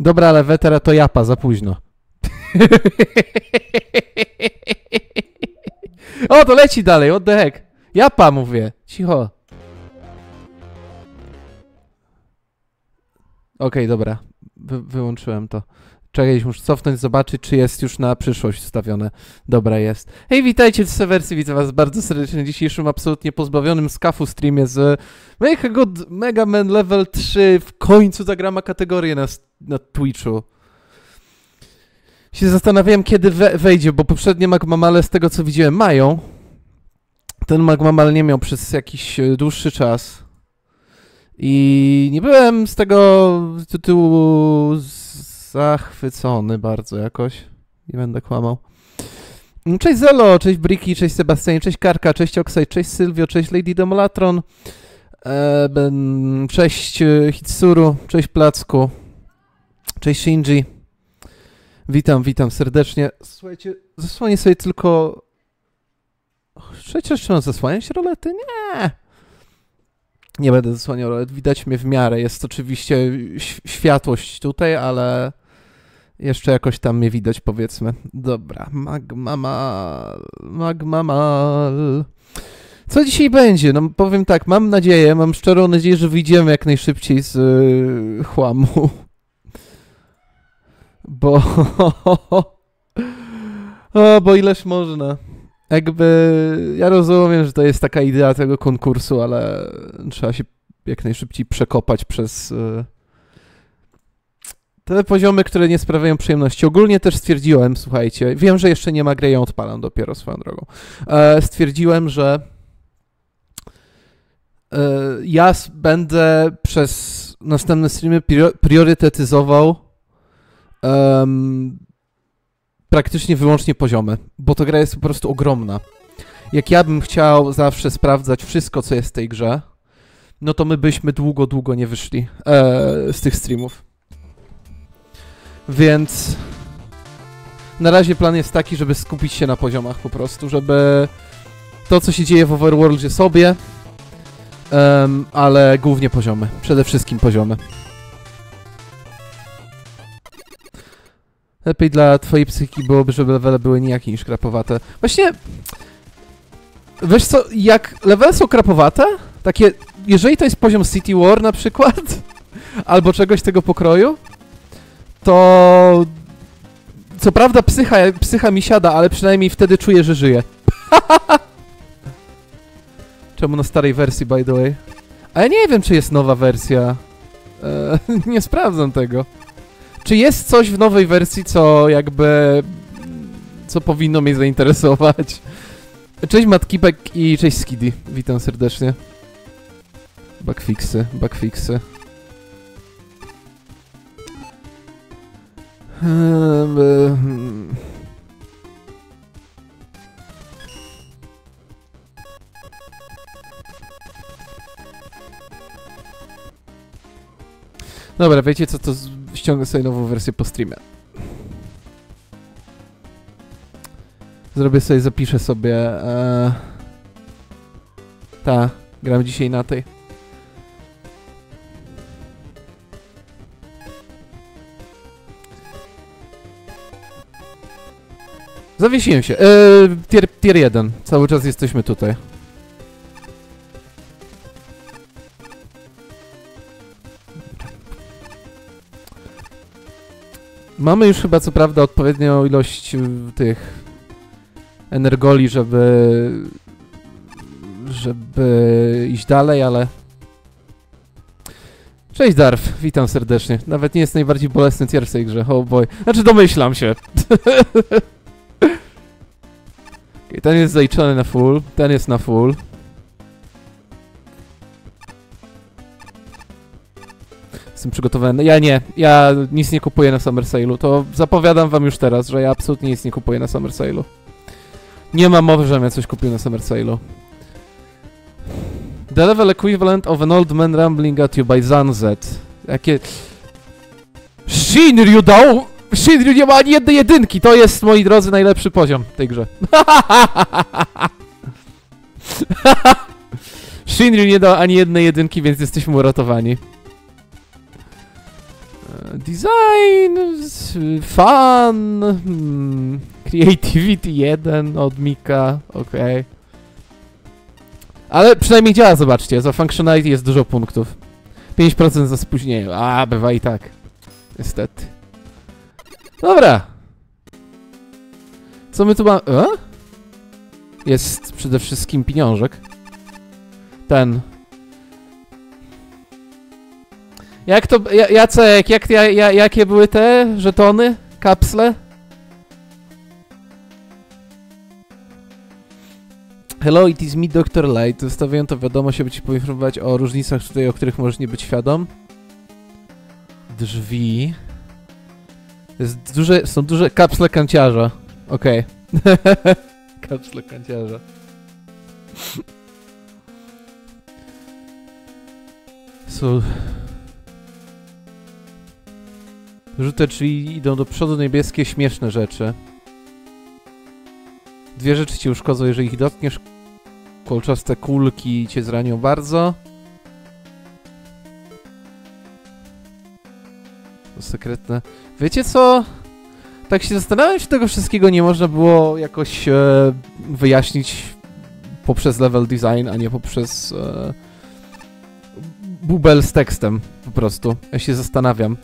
Dobra, ale wetera to japa, za późno. o, to leci dalej, what the heck. Japa, mówię. Cicho. Okej, okay, dobra. Wy wyłączyłem to. Czekaj, muszę cofnąć, zobaczyć, czy jest już na przyszłość ustawione. Dobra, jest. Hej, witajcie w Sewersji, witam was bardzo serdecznie w dzisiejszym absolutnie pozbawionym skafu streamie z Mega God Mega Man Level 3. W końcu zagrama kategorię na, na Twitchu. Się zastanawiałem, kiedy we, wejdzie, bo poprzednie Magmamale z tego, co widziałem, mają. Ten Magmamal nie miał przez jakiś e, dłuższy czas. I nie byłem z tego tytułu zachwycony bardzo jakoś. Nie będę kłamał. Cześć Zelo, cześć Briki, cześć Sebastian, cześć Karka, cześć Oksaj, cześć Sylwio, cześć Lady Demolatron, ben, cześć e, Hitsuru, cześć Placku, cześć Shinji. Witam, witam serdecznie. Słuchajcie, zasłonię sobie tylko... Przecież czy mam zasłaniać rolety? Nie! Nie będę zasłaniał rolet. Widać mnie w miarę. Jest oczywiście światłość tutaj, ale jeszcze jakoś tam mnie widać, powiedzmy. Dobra, magmamal, magmamal. Co dzisiaj będzie? No powiem tak, mam nadzieję, mam szczerą nadzieję, że wyjdziemy jak najszybciej z yy, chłamu. Bo... o, bo ileż można. Jakby ja rozumiem, że to jest taka idea tego konkursu, ale trzeba się jak najszybciej przekopać przez yy, te poziomy, które nie sprawiają przyjemności. Ogólnie też stwierdziłem, słuchajcie, wiem, że jeszcze nie ma gry, ją odpalam dopiero swoją drogą. E, stwierdziłem, że e, ja będę przez następne streamy priorytetyzował praktycznie wyłącznie poziomy, bo ta gra jest po prostu ogromna. Jak ja bym chciał zawsze sprawdzać wszystko, co jest w tej grze, no to my byśmy długo, długo nie wyszli e, z tych streamów. Więc na razie plan jest taki, żeby skupić się na poziomach po prostu, żeby to, co się dzieje w Overworldzie sobie, um, ale głównie poziomy. Przede wszystkim poziomy. Lepiej dla twojej psychiki byłoby, żeby levele były nijakie niż krapowate. Właśnie... Wiesz co, jak levele są krapowate, takie... Jeżeli to jest poziom City War na przykład, albo czegoś tego pokroju, to... Co prawda psycha, psycha mi siada, ale przynajmniej wtedy czuję, że żyję. Czemu na starej wersji, by the way? A ja nie wiem, czy jest nowa wersja. Eee, nie sprawdzam tego. Czy jest coś w nowej wersji, co jakby... co powinno mnie zainteresować? Cześć Matkipek i cześć Skiddy. Witam serdecznie. Bugfixy, bugfixy. Dobra, wiecie co, to ściągnę sobie nową wersję po streamie. Zrobię sobie, zapiszę sobie... E... Ta, gram dzisiaj na tej. Zawiesiłem się. Eee, tier, tier 1. Cały czas jesteśmy tutaj. Mamy już chyba co prawda odpowiednią ilość y, tych energoli, żeby żeby iść dalej, ale Cześć Darf, witam serdecznie. Nawet nie jest najbardziej bolesny tier w tej grze, oh boy. Znaczy domyślam się. ten jest zaliczony na full, ten jest na full. Jestem przygotowany. Ja nie, ja nic nie kupuję na Summer Sale'u. To zapowiadam wam już teraz, że ja absolutnie nic nie kupuję na Summer Sale'u. Nie ma mowy, żebym ja coś kupił na Summer Sale'u. The level equivalent of an old man rambling at you by Zanzet. Jakie... Shinryu dał! Shinryu nie ma ani jednej jedynki! To jest, moi drodzy, najlepszy poziom w tej grze. Shinryu nie dał ani jednej jedynki, więc jesteśmy uratowani. E, Design, fun, hmm, creativity 1 od Mika, okej. Ale przynajmniej działa, zobaczcie, za functionality jest dużo punktów. 5% za spóźnienie, a bywa i tak. Niestety. Dobra. Co my tu mamy? E? Jest przede wszystkim pieniążek. Ten. Jak to, Ja- Jacek, jak, ja, ja, jakie były te żetony? Kapsle? Hello, it is me, Dr. Light. Zostawiłem to wiadomość, aby ci poinformować o różnicach tutaj, o których możesz nie być świadom. Drzwi. Duże, są duże kapsle kanciarza. Okej. kapsle kanciarza. Są... Żółte drzwi idą do przodu, niebieskie śmieszne rzeczy. Dwie rzeczy ci uszkodzą, jeżeli ich dotkniesz. Kolczaste kulki cię zranią bardzo. Sekretne. Wiecie co? Tak się zastanawiam, czy tego wszystkiego nie można było jakoś e, wyjaśnić poprzez level design, a nie poprzez e, bubel z tekstem po prostu. Ja się zastanawiam.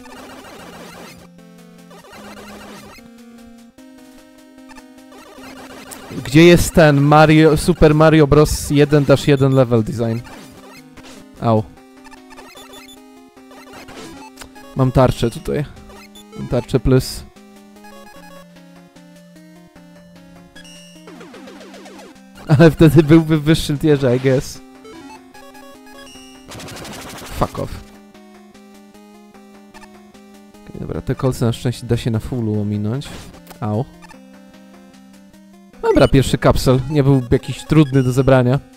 Gdzie jest ten Mario, Super Mario Bros. 1-1 level design? Au. Mam tarczę tutaj. Mam tarczę plus. Ale wtedy byłby w wyższym tierze, I guess. Fuck off. Okej, dobra, te kolce na szczęście da się na fullu ominąć. Au. Dobra, pierwszy kapsel. Nie był jakiś trudny do zebrania.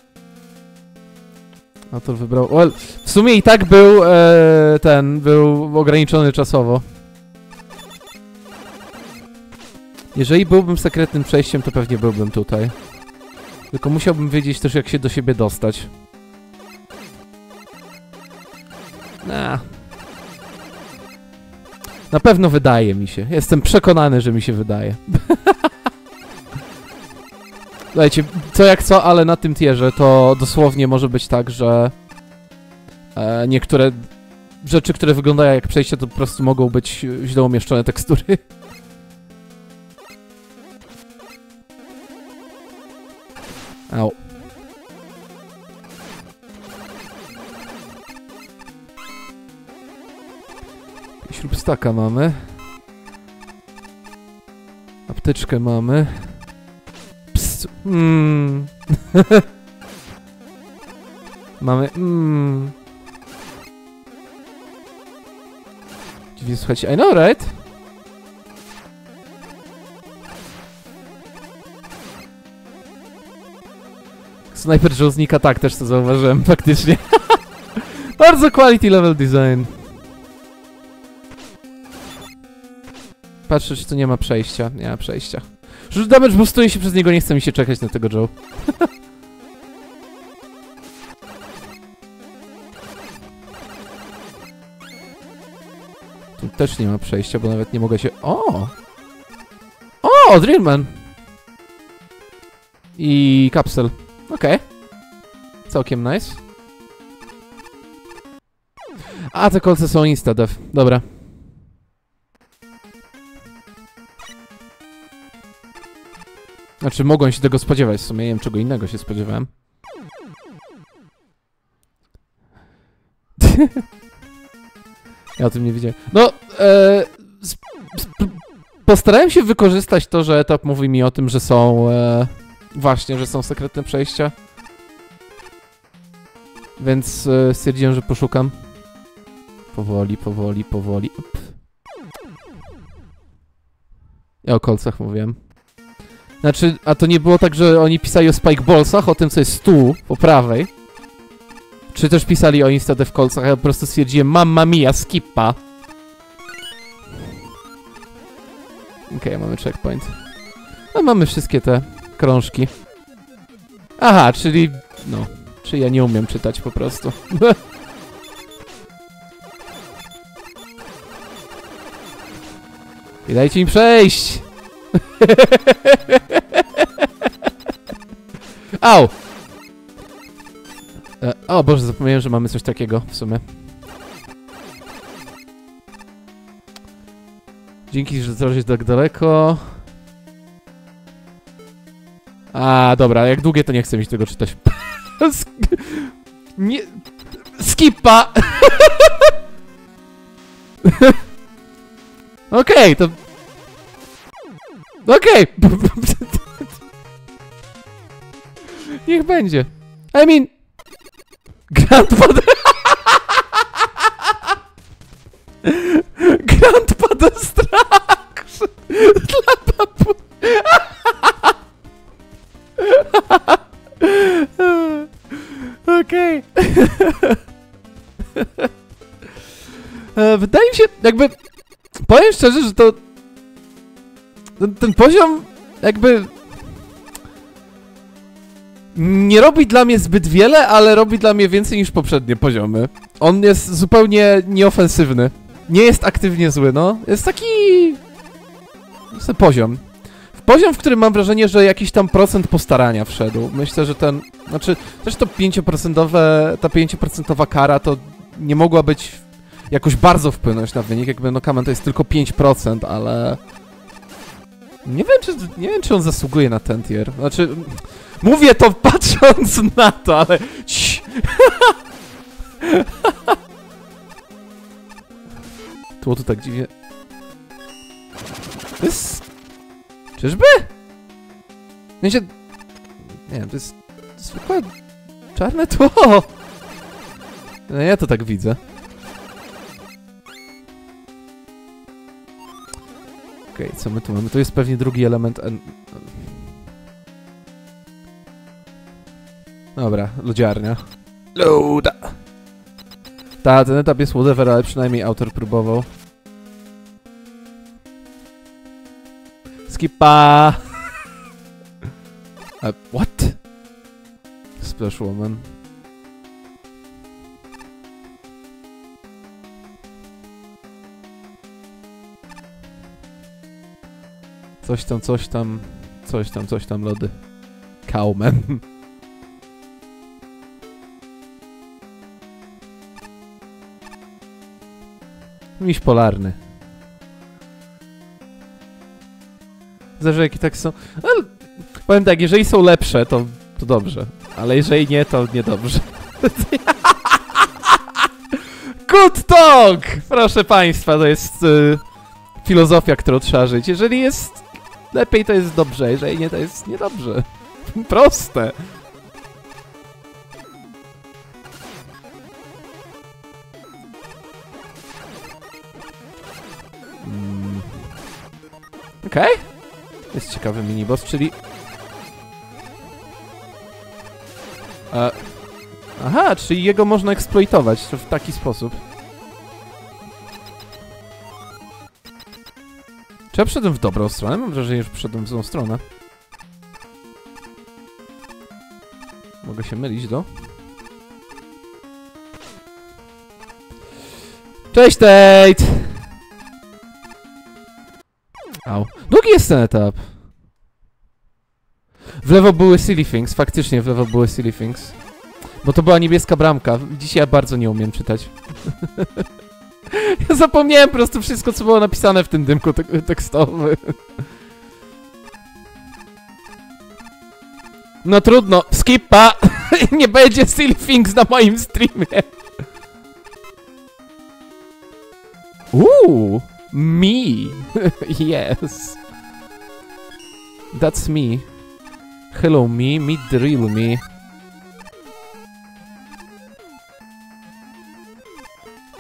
Autor wybrał... Well, w sumie i tak był e, ten, był ograniczony czasowo. Jeżeli byłbym sekretnym przejściem, to pewnie byłbym tutaj. Tylko musiałbym wiedzieć też, jak się do siebie dostać. Na. Na pewno wydaje mi się. Jestem przekonany, że mi się wydaje. Słuchajcie, co jak co, ale na tym tierze to dosłownie może być tak, że e, niektóre rzeczy, które wyglądają jak przejście, to po prostu mogą być źle umieszczone tekstury. Au. Śrubstaka mamy. Apteczkę mamy. Pst. Mm. mamy. Mm. Dziwnie słuchajcie. I know, right? Sniper Joe znika, tak, też to zauważyłem, faktycznie. Bardzo quality level design. Patrzę, czy tu nie ma przejścia. Nie ma przejścia. Rzut damage boostuje się przez niego, nie chce mi się czekać na tego Joe. tu też nie ma przejścia, bo nawet nie mogę się... O! O! Drillman! I kapsel. Okej. Całkiem nice. A, te kolce są insta-dev. Dobra. Znaczy, mogłem się tego spodziewać w sumie. Nie wiem, czego innego się spodziewałem. ja o tym nie wiedziałem. No, e, postarałem się wykorzystać to, że etap mówi mi o tym, że są... E, właśnie, że są sekretne przejścia. Więc e, stwierdziłem, że poszukam. Powoli, powoli, powoli. Up. Ja o kolcach mówiłem. Znaczy, a to nie było tak, że oni pisali o Spike Ballsach, o tym, co jest tu, po prawej. Czy też pisali o Instadev kolcach, a ja po prostu stwierdziłem, mamma mia, skippa. Okej, mamy checkpoint. No mamy wszystkie te krążki. Aha, czyli... no... Czy ja nie umiem czytać po prostu. Nie dajcie im przejść! Au! E, o Boże, zapomniałem, że mamy coś takiego w sumie. Dzięki, że zdążyłeś tak daleko. A, dobra, jak długie to nie chcę mieć tego czytać. Sk- nie... Skipa! Okej, to... Okej! Niech będzie. I mean... Grandpa... Grandpa Destruction! Dla papu... Okej. E, Wydaje mi się, jakby... Powiem szczerze, że to... Ten, ten poziom, jakby... Nie robi dla mnie zbyt wiele, ale robi dla mnie więcej niż poprzednie poziomy. On jest zupełnie nieofensywny. Nie jest aktywnie zły, no. Jest taki... Jest poziom. Poziom, w którym mam wrażenie, że jakiś tam procent postarania wszedł. Myślę, że ten... Znaczy, też to 5% ta 5% kara to nie mogła być jakoś bardzo wpłynąć na wynik, jakby no kamen to jest tylko 5%, ale... Nie wiem, czy, nie wiem, czy on zasługuje na ten tier. Znaczy, mówię to patrząc na to, ale... Tło tu tak dziwnie... To jest... Czyżby? W sensie... Nie wiem, to jest zwykłe czarne tło. No ja to tak widzę. Okej, okay, co my tu mamy? To jest pewnie drugi element... En... Dobra, lodziarnia. Loada! Ta, ten etap jest whatever, ale przynajmniej autor próbował. Skipa! uh, what? Splash Woman. Coś tam, coś tam, coś tam, coś tam, lody. Cowman. Miś polarny. Zależy tak są... Ale, powiem tak, jeżeli są lepsze, to, to dobrze. Ale jeżeli nie, to niedobrze. Good talk! Proszę państwa, to jest y, filozofia, którą trzeba żyć. Jeżeli jest lepiej, to jest dobrze. Jeżeli nie, to jest niedobrze. Proste. Mm. Okej. Okay. Jest ciekawy miniboss, czyli... E... Aha, czyli jego można eksploitować w taki sposób. Czy ja wszedłem w dobrą stronę? Mam wrażenie, że wszedłem w złą stronę. Mogę się mylić, do? Cześć, Tate! Au. Długi jest ten etap. W lewo były Silly Things, faktycznie w lewo były Silly Things. Bo to była niebieska bramka. Dzisiaj ja bardzo nie umiem czytać. ja zapomniałem po prostu wszystko, co było napisane w tym dymku te tekstowym. No trudno, skipa! nie będzie Silly Things na moim streamie. Uuu! Me! yes! That's me. Hello me, meet the real me.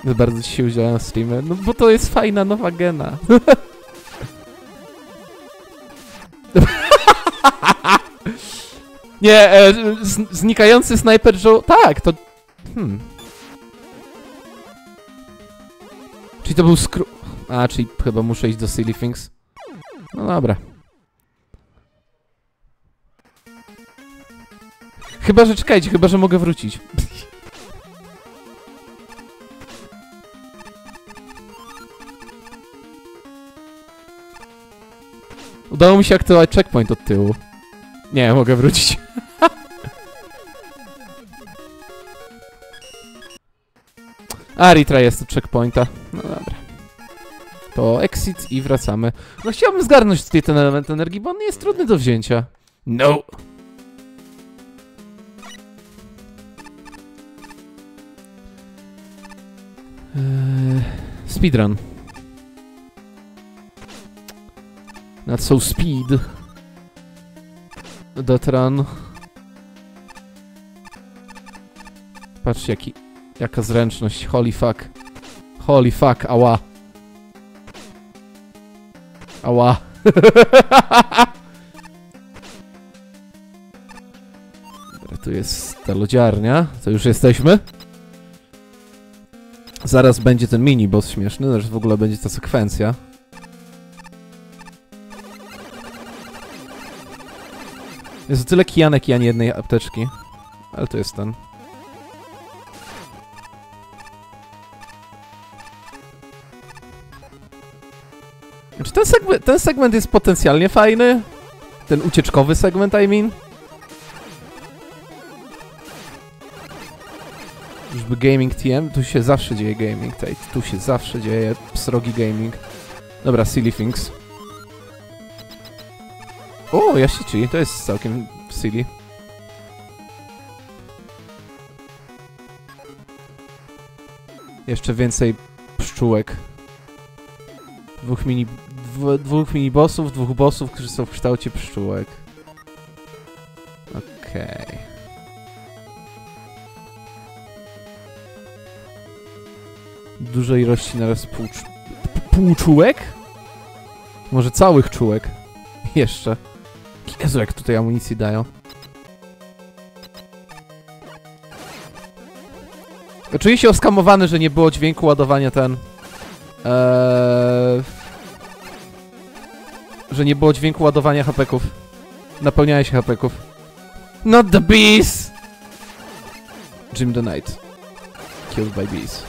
Bardzo ci się udziałem streamy. No bo to jest fajna nowa gena. Nie, e, znikający snajper Joe... Tak, to... Hmm. Czyli to był skru... A, czyli chyba muszę iść do Silly Things. No dobra. Chyba, że czekajcie, chyba, że mogę wrócić. Udało mi się aktywować checkpoint od tyłu. Nie, mogę wrócić. A, retry jest od checkpointa. No dobra. To exit i wracamy. No chciałbym zgarnąć tutaj ten element energii, bo on nie jest trudny do wzięcia. No. Eee, speedrun. Not so speed. That run. Patrzcie jaki, jaka zręczność. Holy fuck. Holy fuck, ała. Ała. Dobra, tu jest ta lodziarnia. To już jesteśmy. Zaraz będzie ten mini boss śmieszny, znaczy w ogóle będzie ta sekwencja. Jest tyle kijanek i ani jednej apteczki. Ale to jest ten. Czy ten, segme ten segment jest potencjalnie fajny? Ten ucieczkowy segment, I mean? Czyżby gaming TM? Tu się zawsze dzieje gaming, tej. Tu się zawsze dzieje srogi gaming. Dobra, silly things. O, Yashichi, to jest całkiem silly. Jeszcze więcej pszczółek. Dwóch mini... Dwu, dwóch mini bossów, dwóch bossów, którzy są w kształcie pszczółek. Okej. Dużej ilości naraz półcz... Półczułek? Może całych czułek? Jeszcze. Jezu, jak tutaj amunicji dają. Czuję się oskamowany, że nie było dźwięku ładowania ten... Eee... Że nie było dźwięku ładowania hapeków. Napełniania się hapeków. Not the bees! Jim the Knight. Killed by bees.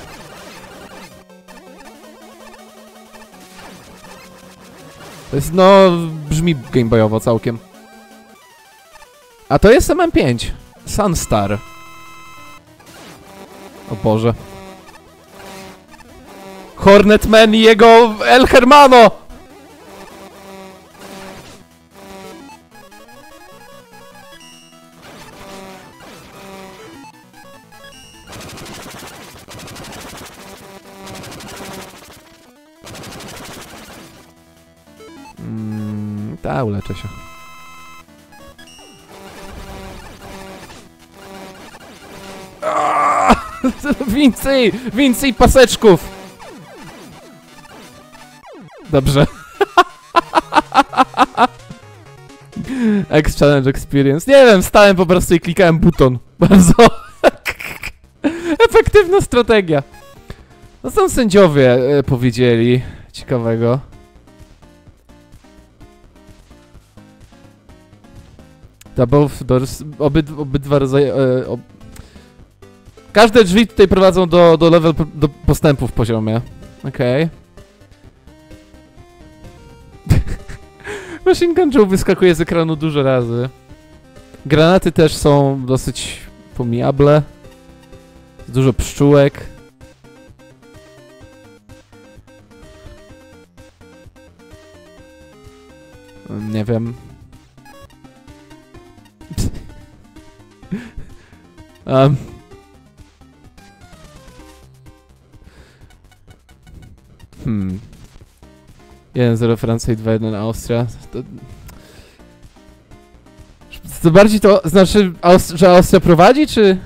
To jest, no, brzmi gameboyowo całkiem. A to jest MM5. Sunstar. O Boże. Hornetman i jego El Hermano! Mm, ta, uleczę się. Więcej! Więcej paseczków! Dobrze. X Challenge Experience. Nie wiem, stałem po prostu i klikałem buton. Bardzo efektywna strategia. No są sędziowie e, powiedzieli ciekawego. The both doors, obyd, obydwa rodzaje... E, ob... Każde drzwi tutaj prowadzą do, do level, do postępu w poziomie. Okej. Machine Gun Joe wyskakuje z ekranu dużo razy. Granaty też są dosyć pomijable. Dużo pszczółek. Nie wiem. um. Hmm. 1-0 Francja i 2-1 Austria. To... to bardziej to znaczy, że Austria prowadzi, czy...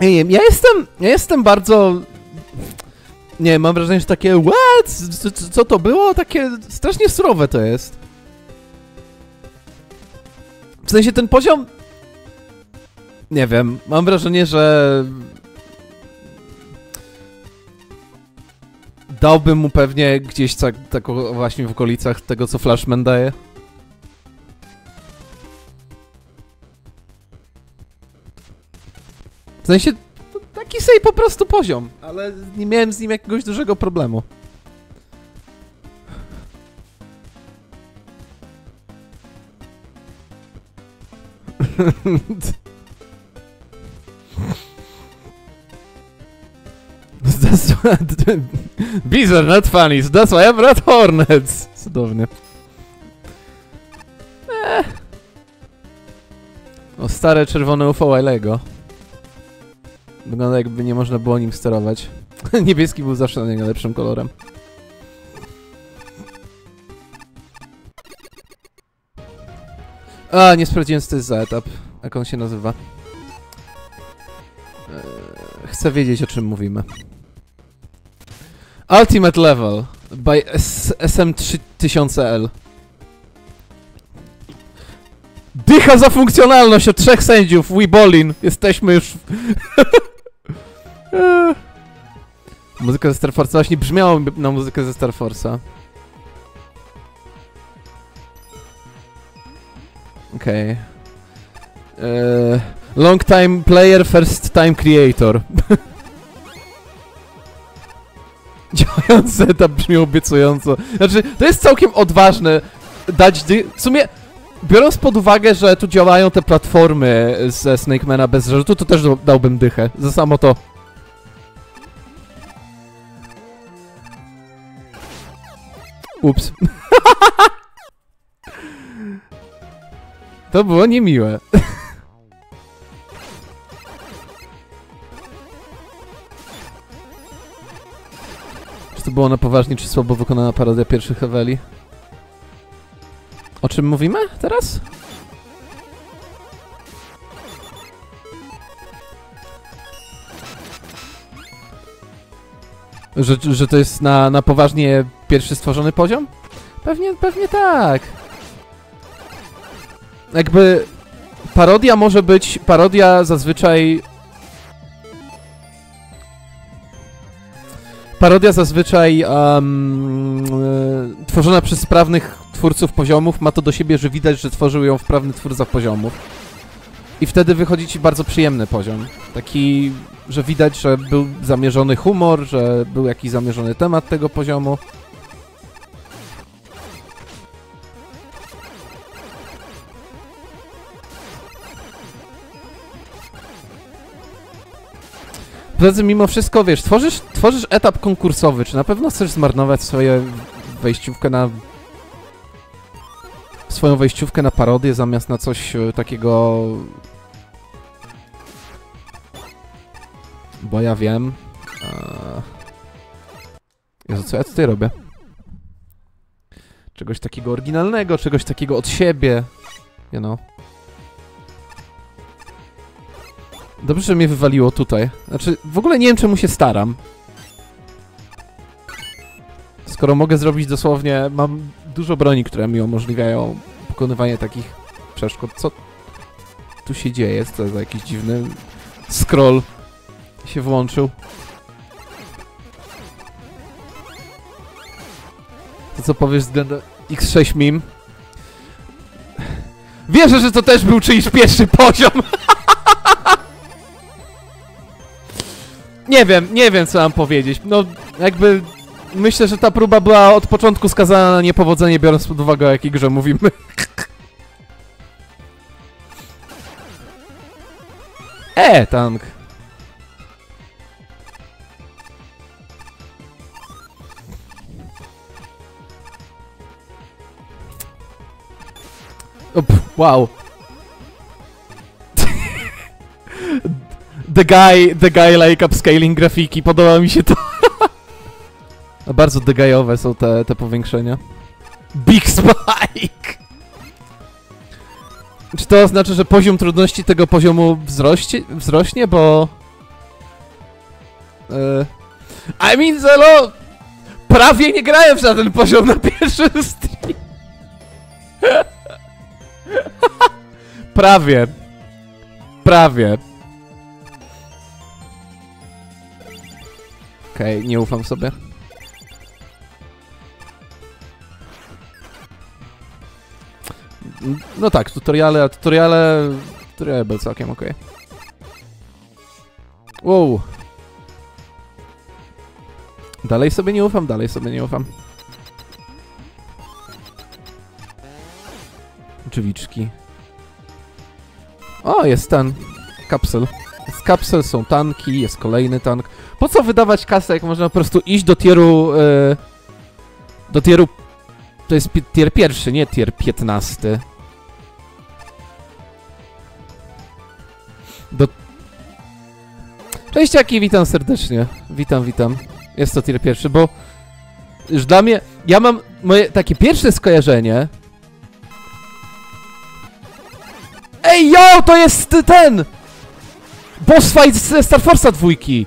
Nie wiem, ja jestem, ja jestem bardzo... Nie mam wrażenie, że takie what? Co, co to było? Takie strasznie surowe to jest. W sensie ten poziom... Nie wiem, mam wrażenie, że... Dałbym mu pewnie gdzieś tak, tak właśnie w okolicach tego, co Flashman daje. W sensie, taki sobie po prostu poziom, ale nie miałem z nim jakiegoś dużego problemu. That's why, bees are not funny, so that's why I'm red hornets. Cudownie. Eh. O, stare czerwone UFO Lego. Wygląda jakby nie można było nim sterować. Niebieski był zawsze najlepszym kolorem. A, nie sprawdziłem co to jest za etap. Jak on się nazywa. Eee, chcę wiedzieć o czym mówimy. Ultimate Level by S SM3000L. Dycha za funkcjonalność od trzech sędziów. Webolin. Jesteśmy już... Muzyka ze Star Force'a. Właśnie brzmiało na muzykę ze Star Force'a. Okej. Okay. Eee, long time player, first time creator. Działający etap brzmi obiecująco. Znaczy, to jest całkiem odważne dać. W sumie, biorąc pod uwagę, że tu działają te platformy ze Snakemana bez zarzutu, to też dałbym dychę. Za samo to. Ups. to było niemiłe. Czy to było na poważnie, czy słabo wykonana parodia pierwszych Eweli? O czym mówimy teraz? Że, że to jest na, na poważnie pierwszy stworzony poziom? Pewnie, pewnie tak. Jakby parodia może być, parodia zazwyczaj parodia zazwyczaj um, tworzona przez sprawnych twórców poziomów ma to do siebie, że widać, że tworzył ją wprawny twórca poziomów. I wtedy wychodzi ci bardzo przyjemny poziom. Taki, że widać, że był zamierzony humor, że był jakiś zamierzony temat tego poziomu. Drodzy, mimo wszystko, wiesz, tworzysz, tworzysz etap konkursowy, czy na pewno chcesz zmarnować swoje wejściówkę na... swoją wejściówkę na parodię zamiast na coś e, takiego... Bo ja wiem... Eee... Jezu, co ja tutaj robię? Czegoś takiego oryginalnego, czegoś takiego od siebie, you know. Dobrze, że mnie wywaliło tutaj. Znaczy, w ogóle nie wiem, czemu się staram. Skoro mogę zrobić dosłownie... Mam dużo broni, które mi umożliwiają pokonywanie takich przeszkód. Co tu się dzieje? Co za jakiś dziwny scroll się włączył? To co powiesz względem X6 meme? Wierzę, że to też był czyjś pierwszy poziom! Nie wiem, nie wiem co mam powiedzieć. No, jakby... Myślę, że ta próba była od początku skazana na niepowodzenie, biorąc pod uwagę o jakiej grze mówimy. E, tank. O, wow. the guy, the guy like upscaling grafiki, podoba mi się to. Bardzo degajowe są te, te powiększenia. Big Spike! Czy to oznacza, że poziom trudności tego poziomu wzrośnie, wzrośnie bo... Uh, I mean, Zelo! Prawie nie grałem w żaden poziom na pierwszym stream. Prawie. Prawie. Okej, okay, nie ufam sobie. No tak, tutoriale, a tutoriale... Tutoriale były całkiem okej. Okay. Wow. Dalej sobie nie ufam, dalej sobie nie ufam. Drzwiczki. O, jest ten. Kapsel. Z kapsel są tanki, jest kolejny tank. Po co wydawać kasę, jak można po prostu iść do tieru... E, do tieru... To jest tier pierwszy, nie tier 15. Do... Cześć, Jaki, witam serdecznie. Witam, witam. Jest to tier pierwszy, bo... Już dla mnie... Ja mam moje takie pierwsze skojarzenie... Ej, yo, to jest ten! Boss fight z Star Force'a dwójki!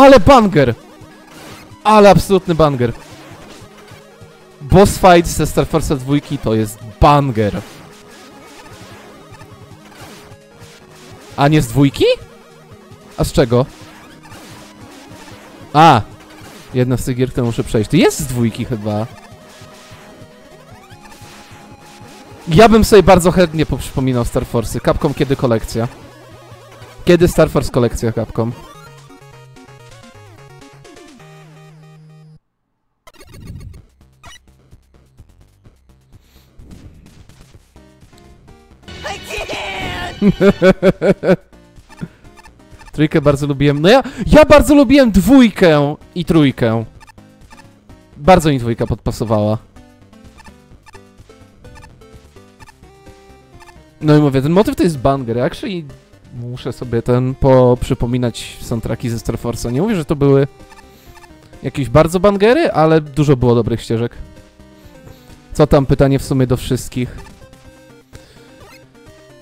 Ale banger! Ale absolutny banger. Boss fight ze Star Force'a dwójki to jest banger. A nie z dwójki? A z czego? A! Jedna z tych gier, którą muszę przejść. To jest z dwójki chyba. Ja bym sobie bardzo chętnie poprzypominał Star Force'y. Capcom kiedy kolekcja? Kiedy Star Force kolekcja Capcom? Trójkę bardzo lubiłem. No ja, ja bardzo lubiłem dwójkę i trójkę. Bardzo mi dwójka podpasowała. No i mówię, ten motyw to jest banger. Actually muszę sobie ten poprzypominać soundtracki ze Star Force'a. Nie mówię, że to były jakieś bardzo bangery, ale dużo było dobrych ścieżek. Co tam? Pytanie w sumie do wszystkich.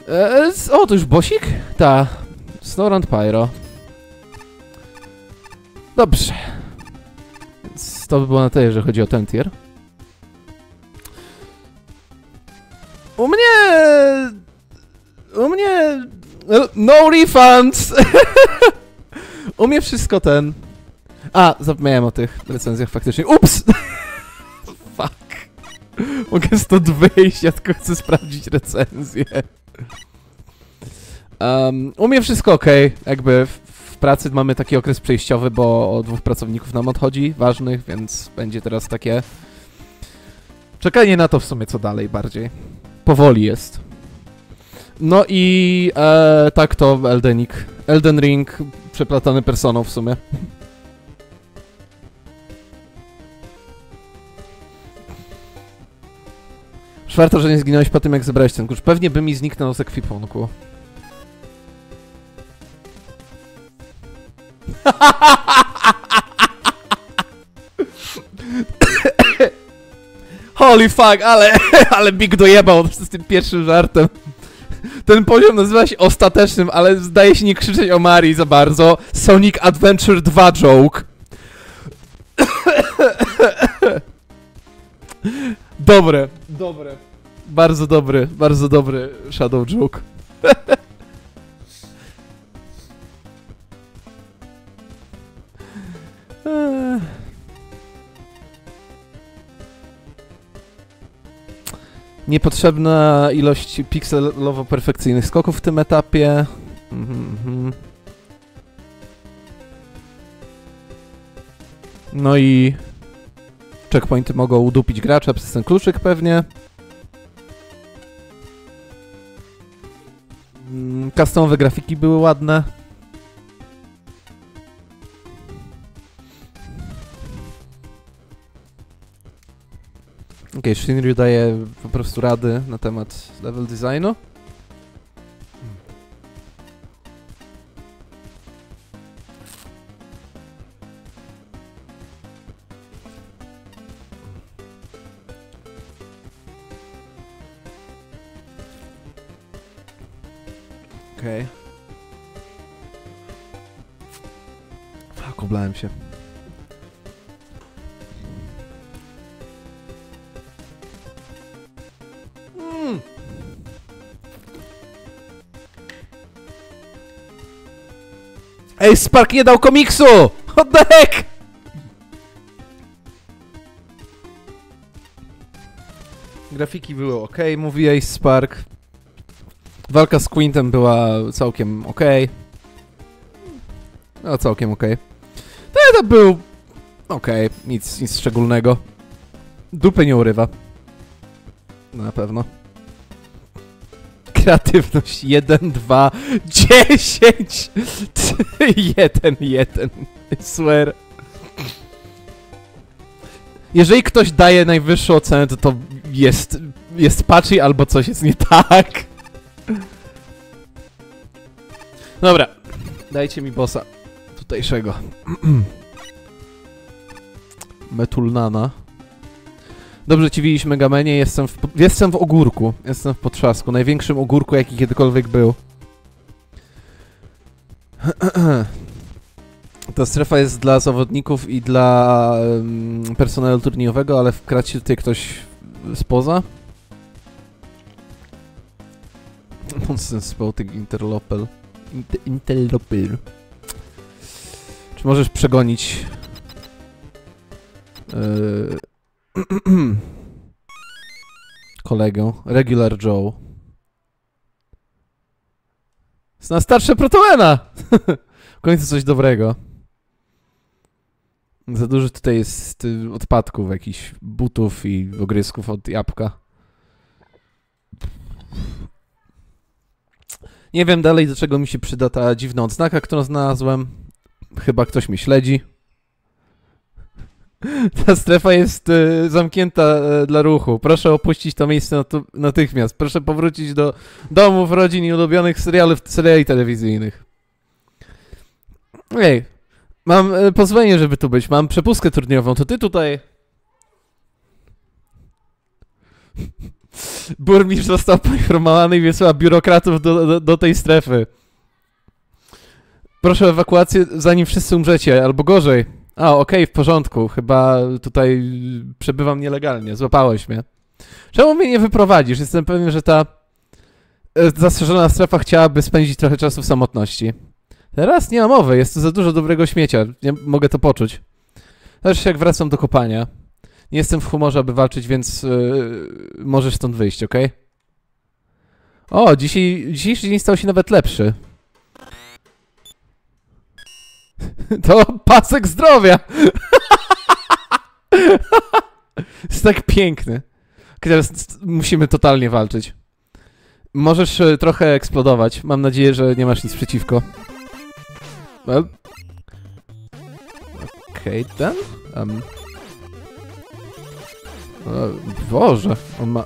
Eee, o, to już bosik? Ta. Snorant Pyro. Dobrze. Więc to by było na tyle, jeżeli chodzi o ten tier. U mnie... U mnie... No refunds! U mnie wszystko ten... A, zapomniałem o tych recenzjach faktycznie. Ups! Fuck. Mogę stąd wyjść, ja tylko chcę sprawdzić recenzję. Um, u mnie wszystko ok. Jakby w, w pracy mamy taki okres przejściowy, bo dwóch pracowników nam odchodzi, ważnych, więc będzie teraz takie... Czekanie na to w sumie, co dalej bardziej. Powoli jest. No i e, tak to Eldenik. Elden Ring przeplatany personą w sumie. Czwarto, że nie zginąłeś po tym, jak zebrałeś ten klucz. Pewnie by mi zniknął z ekwipunku. Holy fuck, ale, ale Big dojebał z tym pierwszym żartem. Ten poziom nazywa się ostatecznym, ale zdaje się nie krzyczeć o Marii za bardzo. Sonic Adventure 2 joke. Dobre, dobre. Bardzo dobry, bardzo dobry Shadow joke. Niepotrzebna ilość pikselowo perfekcyjnych skoków w tym etapie. Mhm, mhm. No i checkpointy mogą udupić gracza przez ten kluczyk pewnie. Mm, Customowe grafiki były ładne. Okej, okay, Shinryu daje po prostu rady na temat level designu. Okej. Okay. Fuck, oblałem się. Mm. Ej, Spark nie dał komiksu! What the heck? Grafiki były ok, mówi Ace Spark. Walka z Quintem była całkiem ok. No całkiem okej. To, to był okej, nic, nic szczególnego. Dupy nie urywa. Na pewno. Kreatywność 1, 2, 10, 1, 1. I swear. Jeżeli ktoś daje najwyższą ocenę, to to jest, jest patchy albo coś jest nie tak. Dobra, dajcie mi bossa tutejszego. Metulnana. Dobrze ci widzisz, Megamenie, jestem w, jestem w ogórku. Jestem w potrzasku. Największym ogórku, jaki kiedykolwiek był. Ta strefa jest dla zawodników i dla um, personelu turniejowego, ale wkradł tutaj ktoś spoza. Nonsens spouting interlopel. Inter interlopel. Czy możesz przegonić... Yy... kolegę, Regular Joe. Zna starsze Protoena! w końcu coś dobrego. Za dużo tutaj jest y, odpadków, jakichś butów i ogrysków od jabłka. Nie wiem dalej, do czego mi się przyda ta dziwna odznaka, którą znalazłem. Chyba ktoś mnie śledzi. Ta strefa jest y, zamknięta y, dla ruchu. Proszę opuścić to miejsce natychmiast. Proszę powrócić do domów, rodzin i ulubionych serialów, seriali telewizyjnych. Ej, mam y, pozwolenie, żeby tu być. Mam przepustkę turniejową. To ty tutaj... Burmistrz został poinformowany i wysłał biurokratów do, do, do tej strefy. Proszę o ewakuację, zanim wszyscy umrzecie, albo gorzej. A, okej, okay, w porządku. Chyba tutaj przebywam nielegalnie. Złapałeś mnie. Czemu mnie nie wyprowadzisz? Jestem pewien, że ta e, zastrzeżona strefa chciałaby spędzić trochę czasu w samotności. Teraz nie ma mowy, jest tu za dużo dobrego śmiecia. Nie mogę to poczuć. Też jak wracam do kopania. Nie jestem w humorze, aby walczyć, więc yy, możesz stąd wyjść, ok? O, dzisiaj, dzisiejszy dzień stał się nawet lepszy. To pasek zdrowia! Jest tak piękny. Teraz musimy totalnie walczyć. Możesz e, trochę eksplodować. Mam nadzieję, że nie masz nic przeciwko. Well. Okej, okay. Um. O, Boże, on ma...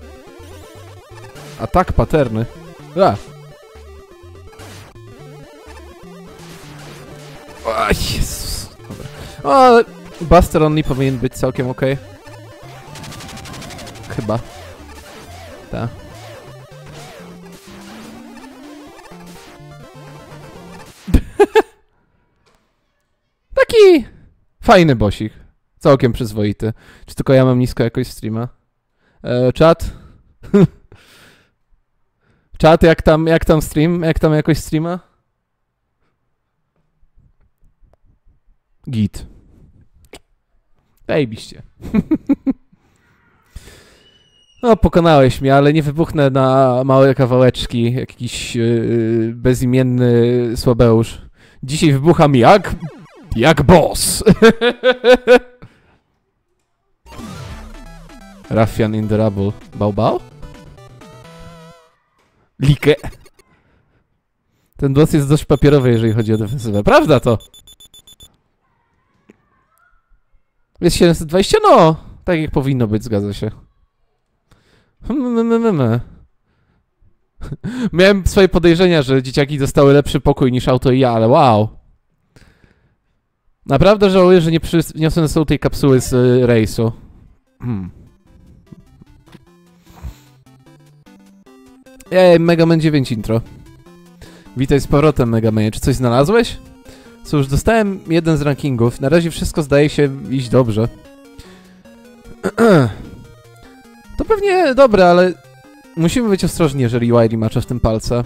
Atak paterny. A. O, Jezus. Dobra. O, ale Buster Only powinien być całkiem ok. Chyba. Tak. Taki fajny bosik. Całkiem przyzwoity. Czy tylko ja mam nisko jakoś streama? E, czat? czat, jak tam, jak tam stream? Jak tam jakoś streama? Git. Zajebiście. No, pokonałeś mnie, ale nie wybuchnę na małe kawałeczki, jakiś yy, bezimienny słabeusz. Dzisiaj wybucham jak... jak boss! Raffian in the rubble. Bał bał? Like. Ten boss jest dość papierowy, jeżeli chodzi o defensywę. Prawda to? Jest 720? No, tak jak powinno być, zgadza się. Miałem swoje podejrzenia, że dzieciaki dostały lepszy pokój niż auto i ja, ale wow. Naprawdę żałuję, że nie przyniosłem ze sobą tej kapsuły z y, rejsu. Hmm. Ej, Mega Man 9 intro. Witaj z powrotem, Mega Man. Czy coś znalazłeś? Cóż, dostałem jeden z rankingów. Na razie wszystko zdaje się iść dobrze. To pewnie dobre, ale musimy być ostrożni, jeżeli Wiley macza w tym palce.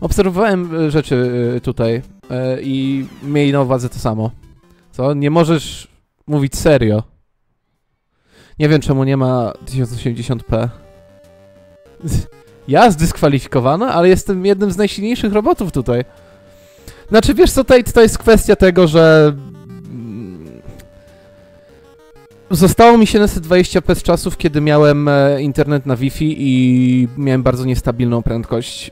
Obserwowałem e, rzeczy e, tutaj e, i miej na uwadze to samo. Co? Nie możesz mówić serio. Nie wiem, czemu nie ma 1080p. Ja zdyskwalifikowana, ale jestem jednym z najsilniejszych robotów tutaj. Znaczy, wiesz co, tutaj to jest kwestia tego, że... mm, Zostało mi 720p z czasów, kiedy miałem e, internet na Wi-Fi i miałem bardzo niestabilną prędkość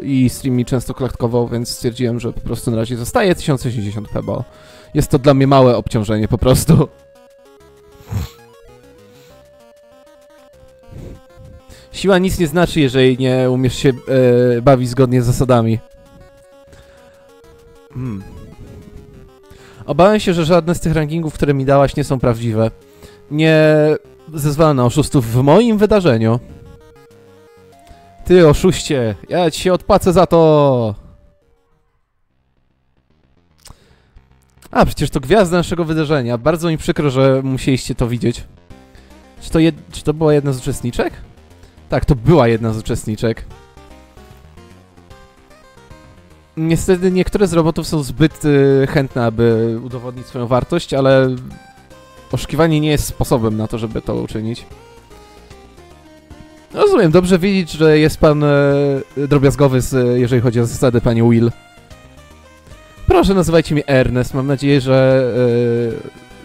e, i stream mi często klatkował, więc stwierdziłem, że po prostu na razie zostaje 1080p, bo jest to dla mnie małe obciążenie po prostu. Siła nic nie znaczy, jeżeli nie umiesz się e, bawić zgodnie z zasadami. Hmm. Obawiam się, że żadne z tych rankingów, które mi dałaś, nie są prawdziwe. Nie zezwala na oszustów w moim wydarzeniu. Ty oszuście, ja ci się odpłacę za to. A, przecież to gwiazda naszego wydarzenia. Bardzo mi przykro, że musieliście to widzieć. Czy to. Czy to była jedna z uczestniczek? Tak, to była jedna z uczestniczek. Niestety niektóre z robotów są zbyt y, chętne, aby udowodnić swoją wartość, ale oszukiwanie nie jest sposobem na to, żeby to uczynić. Rozumiem, dobrze wiedzieć, że jest pan e, drobiazgowy, z, jeżeli chodzi o zasady, panie Will. Proszę, nazywajcie mnie Ernest. Mam nadzieję, że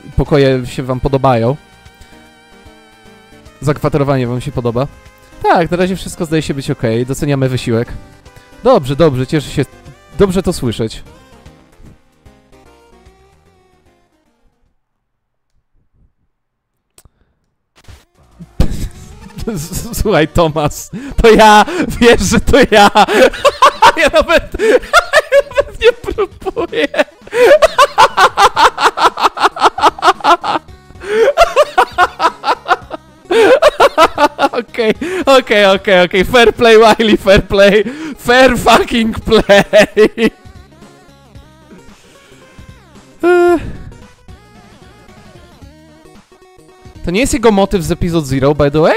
e, pokoje się wam podobają. Zakwaterowanie wam się podoba. Tak, na razie wszystko zdaje się być ok. Doceniamy wysiłek. Dobrze, dobrze, cieszę się. Dobrze to słyszeć. Słuchaj, Tomas, to ja, wiesz, że to ja. ja nawet, nawet nie próbuję. Okej, okej, okej, okej, fair play, Wiley, fair play, fair fucking play. To nie jest jego motyw z Episode Zero, by the way?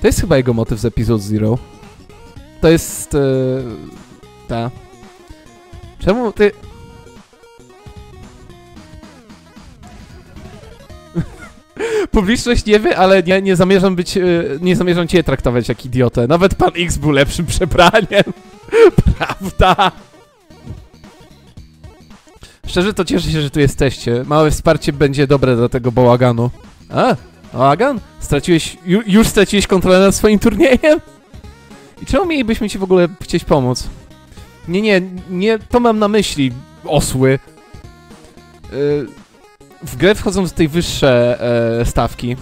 To jest chyba jego motyw z Episode Zero. To jest... E, ta. Czemu ty... Publiczność nie wie, ale nie, nie zamierzam być... e, Nie zamierzam cię traktować jak idiotę. Nawet pan X był lepszym przebraniem. Prawda? Szczerze to cieszę się, że tu jesteście. Małe wsparcie będzie dobre do tego bałaganu. A, bałagan? Straciłeś, ju, już straciłeś kontrolę nad swoim turniejem? I czemu mielibyśmy ci w ogóle chcieć pomóc? Nie, nie, nie, to mam na myśli, osły. Yy, w grę wchodzą tutaj wyższe e, stawki.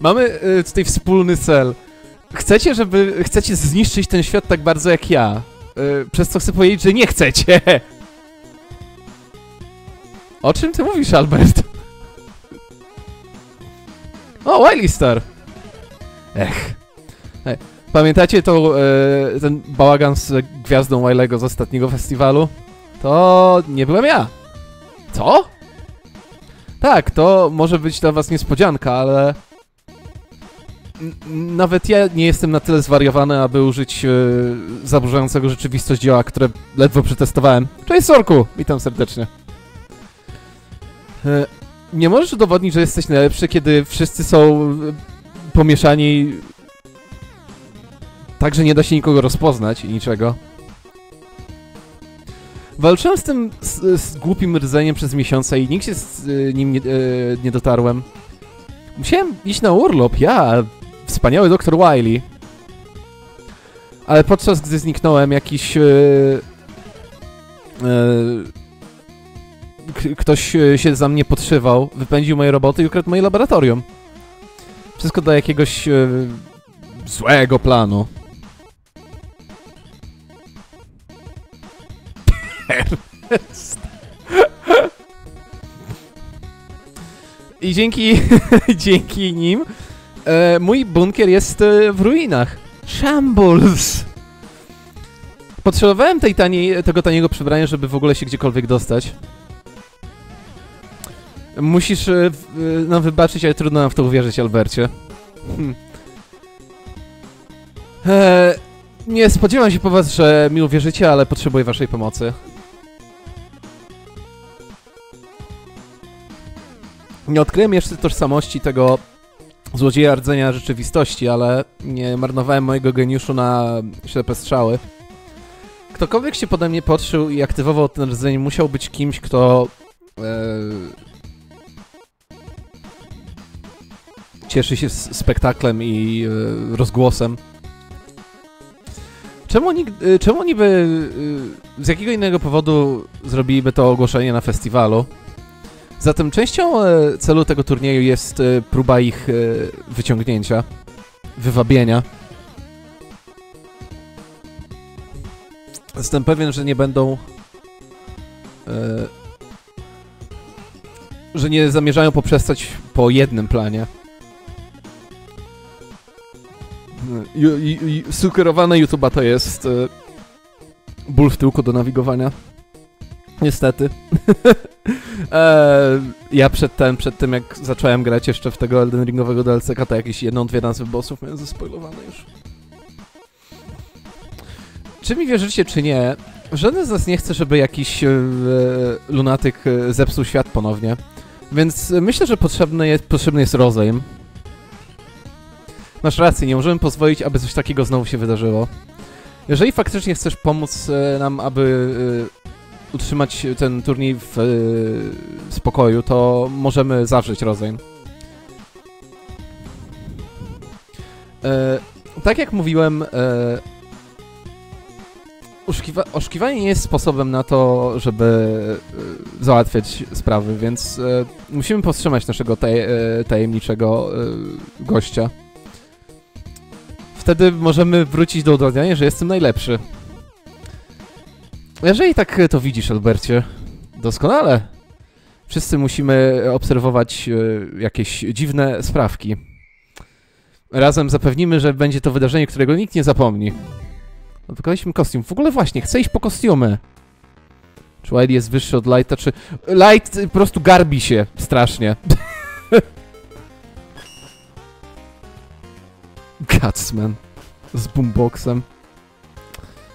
Mamy e, tutaj wspólny cel. Chcecie, żeby... Chcecie zniszczyć ten świat tak bardzo jak ja. Y, przez co chcę powiedzieć, że nie chcecie. O czym ty mówisz, Albert? O, Wily Star. Ech. Pamiętacie to, e, ten bałagan z gwiazdą Wilego z ostatniego festiwalu? To nie byłem ja. Co? Tak, to może być dla was niespodzianka, ale... Nawet ja nie jestem na tyle zwariowany, aby użyć e, zaburzającego rzeczywistość dzieła, które ledwo przetestowałem. Cześć Sorku! Witam serdecznie. E, nie możesz udowodnić, że jesteś najlepszy, kiedy wszyscy są e, pomieszani tak, że nie da się nikogo rozpoznać i niczego. Walczyłem z tym z, z głupim rdzeniem przez miesiące i się z nim nie, e, nie dotarłem. Musiałem iść na urlop, ja, wspaniały doktor Wiley. Ale podczas gdy zniknąłem, jakiś... E, e, ktoś się za mnie podszywał, wypędził moje roboty i ukradł moje laboratorium. Wszystko dla jakiegoś złego planu. I dzięki, dzięki nim e, mój bunkier jest e, w ruinach. Shambles! Potrzebowałem tej taniej, tego taniego przebrania, żeby w ogóle się gdziekolwiek dostać. Musisz e, e, nam wybaczyć, ale trudno nam w to uwierzyć, Albercie. Hm. E, nie spodziewam się po was, że mi uwierzycie, ale potrzebuję waszej pomocy. Nie odkryłem jeszcze tożsamości tego złodzieja rdzenia rzeczywistości, ale nie marnowałem mojego geniuszu na ślepe strzały. Ktokolwiek się pode mnie podszył i aktywował ten rdzeń, musiał być kimś, kto e, cieszy się spektaklem i e, rozgłosem. Czemu, e, czemu niby z jakiego innego powodu zrobiliby to ogłoszenie na festiwalu? Zatem częścią e, celu tego turnieju jest e, próba ich e, wyciągnięcia, wywabienia. Jestem pewien, że nie będą. Że nie zamierzają poprzestać po jednym planie. Sugerowane YouTube'a to jest ból w tyłku do nawigowania. Niestety. e, ja przedtem, przed tym jak zacząłem grać jeszcze w tego Elden Ringowego DLC-ka, to jakieś jedną, dwie nazwy bossów miałem zaspoilowane już. Czy mi wierzycie, czy nie, żaden z nas nie chce, żeby jakiś e, lunatyk e, zepsuł świat ponownie. Więc myślę, że potrzebny jest, potrzebny jest rozejm. Masz rację, nie możemy pozwolić, aby coś takiego znowu się wydarzyło. Jeżeli faktycznie chcesz pomóc e, nam, aby utrzymać ten turniej w e, spokoju, to możemy zawrzeć rozejm. E, tak jak mówiłem, e, oszukiwa oszukiwanie nie jest sposobem na to, żeby załatwiać sprawy, więc musimy powstrzymać naszego taj tajemniczego gościa. Wtedy możemy wrócić do udowodnienia, że jestem najlepszy. Jeżeli tak to widzisz, Albercie, doskonale. Wszyscy musimy obserwować e, jakieś dziwne sprawki. Razem zapewnimy, że będzie to wydarzenie, którego nikt nie zapomni. Odblokowaliśmy kostium. W ogóle właśnie, chcę iść po kostiumy. Czy Wiley jest wyższy od Lighta, czy... Light po prostu garbi się strasznie. Gutsman. Z boomboxem.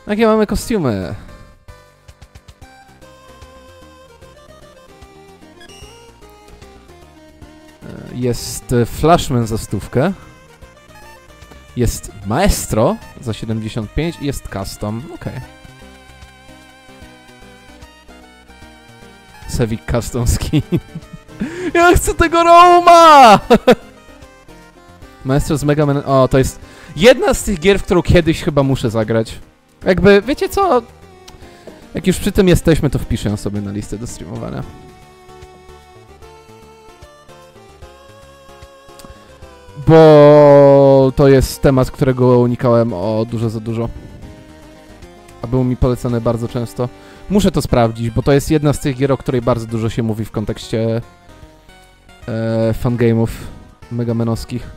Jakie mamy kostiumy? Jest Flashman za stówkę. Jest Maestro za 75 i jest Custom. Okej. Civic Custom Skin. ja chcę tego Roma! Maestro z Mega Man... O, to jest jedna z tych gier, w którą kiedyś chyba muszę zagrać. Jakby, wiecie co? Jak już przy tym jesteśmy, to wpiszę ją sobie na listę do streamowania. Bo to jest temat, którego unikałem o dużo za dużo. A był mi polecany bardzo często. Muszę to sprawdzić, bo to jest jedna z tych gier, o której bardzo dużo się mówi w kontekście e, fangame'ów megamenowskich.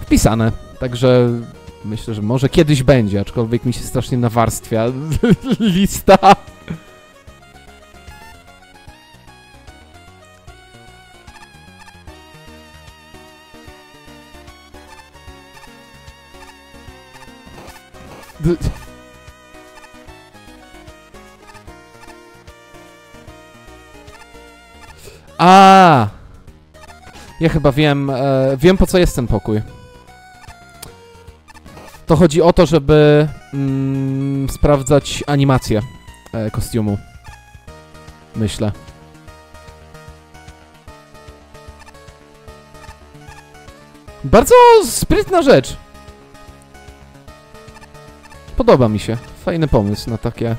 Wpisane, także myślę, że może kiedyś będzie, aczkolwiek mi się strasznie nawarstwia lista. A! Ja chyba wiem, e, wiem po co jest ten pokój. To chodzi o to, żeby mm, sprawdzać animację e, kostiumu. Myślę. Bardzo sprytna rzecz. Podoba mi się. Fajny pomysł na takie.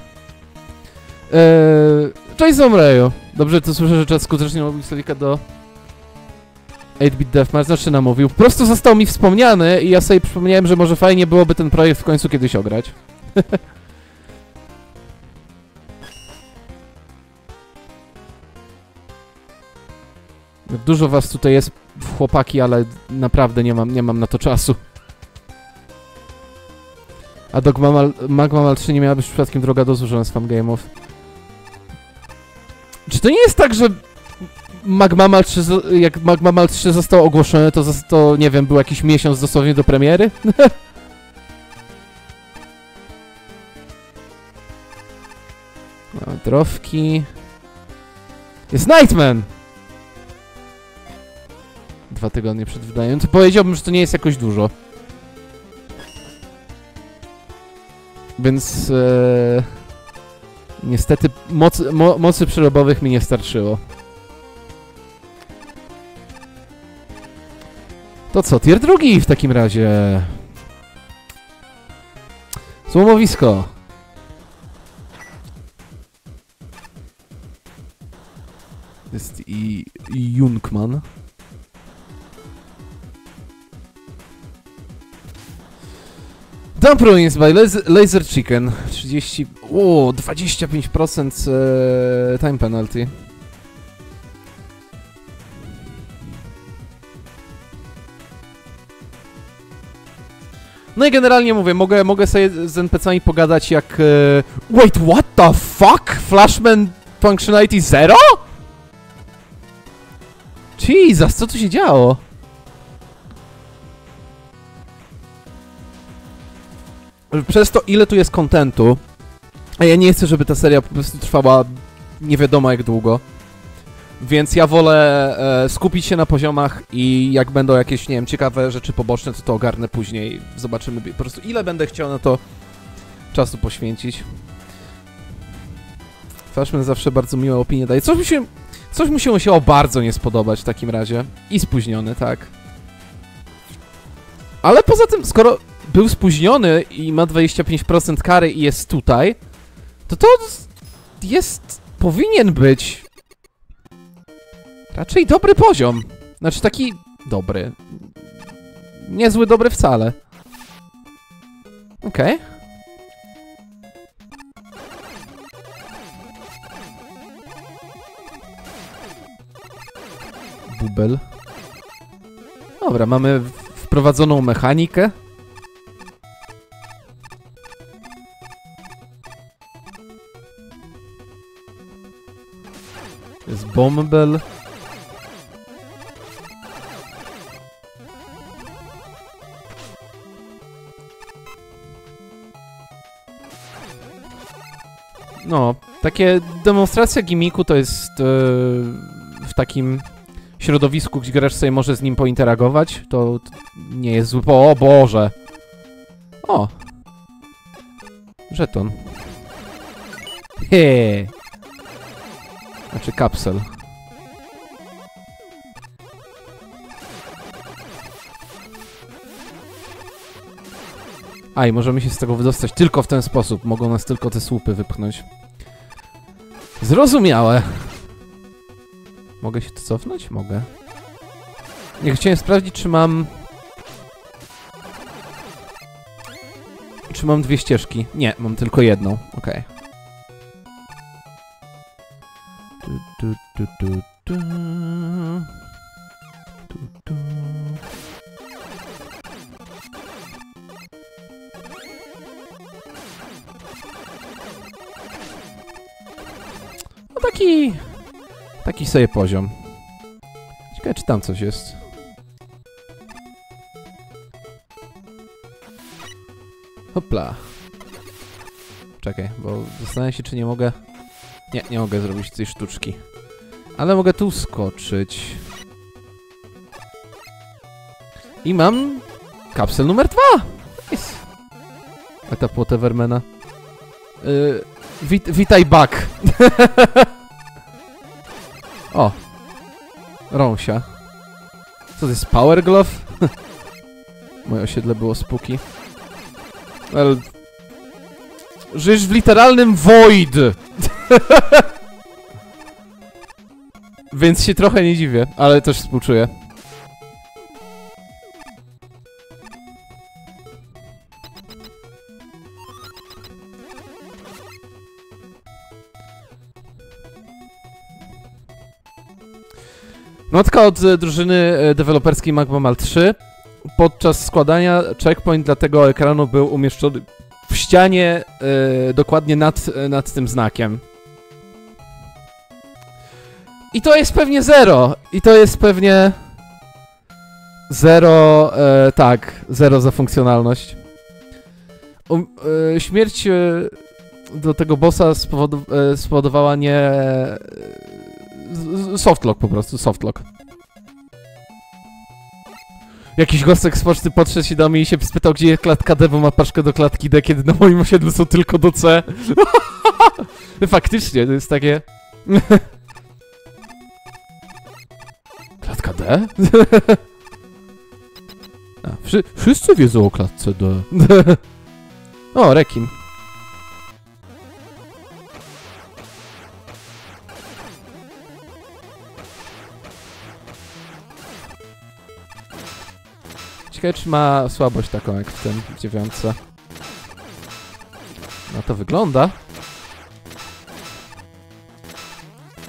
Eee, cześć Zomreju. Dobrze, to słyszę, że czas skutecznie mówił Solika do 8-Bit Deathmatch, znaczy namówił. Po prostu został mi wspomniany i ja sobie przypomniałem, że może fajnie byłoby ten projekt w końcu kiedyś ograć. Dużo was tutaj jest, chłopaki, ale naprawdę nie mam, nie mam na to czasu. A Dog Mamal, Magmamal 3 nie miała być przypadkiem droga do zużycia z fangame'ów. Czy to nie jest tak, że Magmamal 3, zo- jak Magmamal 3 został ogłoszony, to, to nie wiem, był jakiś miesiąc dosłownie do premiery? No, Drowki. Jest Nightman! Dwa tygodnie przed wydaniem. To powiedziałbym, że to nie jest jakoś dużo. Więc... E, niestety moc, mo, mocy przerobowych mi nie starczyło. To co, tier drugi w takim razie. Złomowisko. Jest i, i Junkman. Dump Ruins by Laser, Laser Chicken. 30... O, 25% e, time penalty. No i generalnie mówię, mogę, mogę sobie z NPC-ami pogadać jak... E... Wait, what the fuck? Flashman Functionality Zero? Jesus, co tu się działo? Przez to, ile tu jest kontentu, a ja nie chcę, żeby ta seria po prostu trwała nie wiadomo jak długo, więc ja wolę e, skupić się na poziomach i jak będą jakieś, nie wiem, ciekawe rzeczy poboczne, to to ogarnę później. Zobaczymy po prostu ile będę chciał na to czasu poświęcić. Flashman zawsze bardzo miłe opinie daje. Coś mi się, coś mu się musiało bardzo nie spodobać w takim razie. I spóźniony, tak. Ale poza tym, skoro był spóźniony i ma 25% kary i jest tutaj, to to jest... powinien być Raczej dobry poziom. Znaczy taki dobry. Niezły dobry wcale. Okej. Okay. Bubel. Dobra, mamy wprowadzoną mechanikę. Jest bombel. No, takie demonstracja gimiku to jest yy, w takim środowisku, gdzie gracz sobie może z nim pointeragować, to, nie jest zły. O Boże! O! Żeton. He. Znaczy kapsel. A i możemy się z tego wydostać tylko w ten sposób. Mogą nas tylko te słupy wypchnąć. Zrozumiałe. Mogę się cofnąć? Mogę. Nie chciałem sprawdzić, czy mam... Czy mam dwie ścieżki? Nie, mam tylko jedną. Okej. Okay. No taki... Taki sobie poziom. Ciekawe, czy tam coś jest. Hopla. Czekaj, bo zastanawiam się, czy nie mogę... Nie, nie mogę zrobić tej sztuczki. Ale mogę tu skoczyć. I mam... Kapsel numer dwa! Nice. Etap Watermana. Yy, Wit witaj, Buck. o. Rąsia. Co to jest, Power Glove? Moje osiedle było spuki. Well... Żyjesz w literalnym void! Więc się trochę nie dziwię, ale też współczuję. Notka od e, drużyny e, deweloperskiej Magmamal 3. Podczas składania checkpoint dla tego ekranu był umieszczony w ścianie e, dokładnie nad, nad tym znakiem. I to jest pewnie zero. I to jest pewnie... Zero, e, tak, zero za funkcjonalność. Um, e, śmierć e, do tego bossa spowodow spowodowała nie z- softlock po prostu, softlock. Jakiś gostek z poczty podszedł do mnie i się spytał, gdzie jest klatka D, bo ma paczkę do klatki D, kiedy na moim osiedlu są tylko do C. Faktycznie, to jest takie... Klatka D? A, wszy wszyscy wiedzą o klatce D. o, rekin. Ciekawe, ma słabość taką jak w tym w dziewiątce. No to wygląda.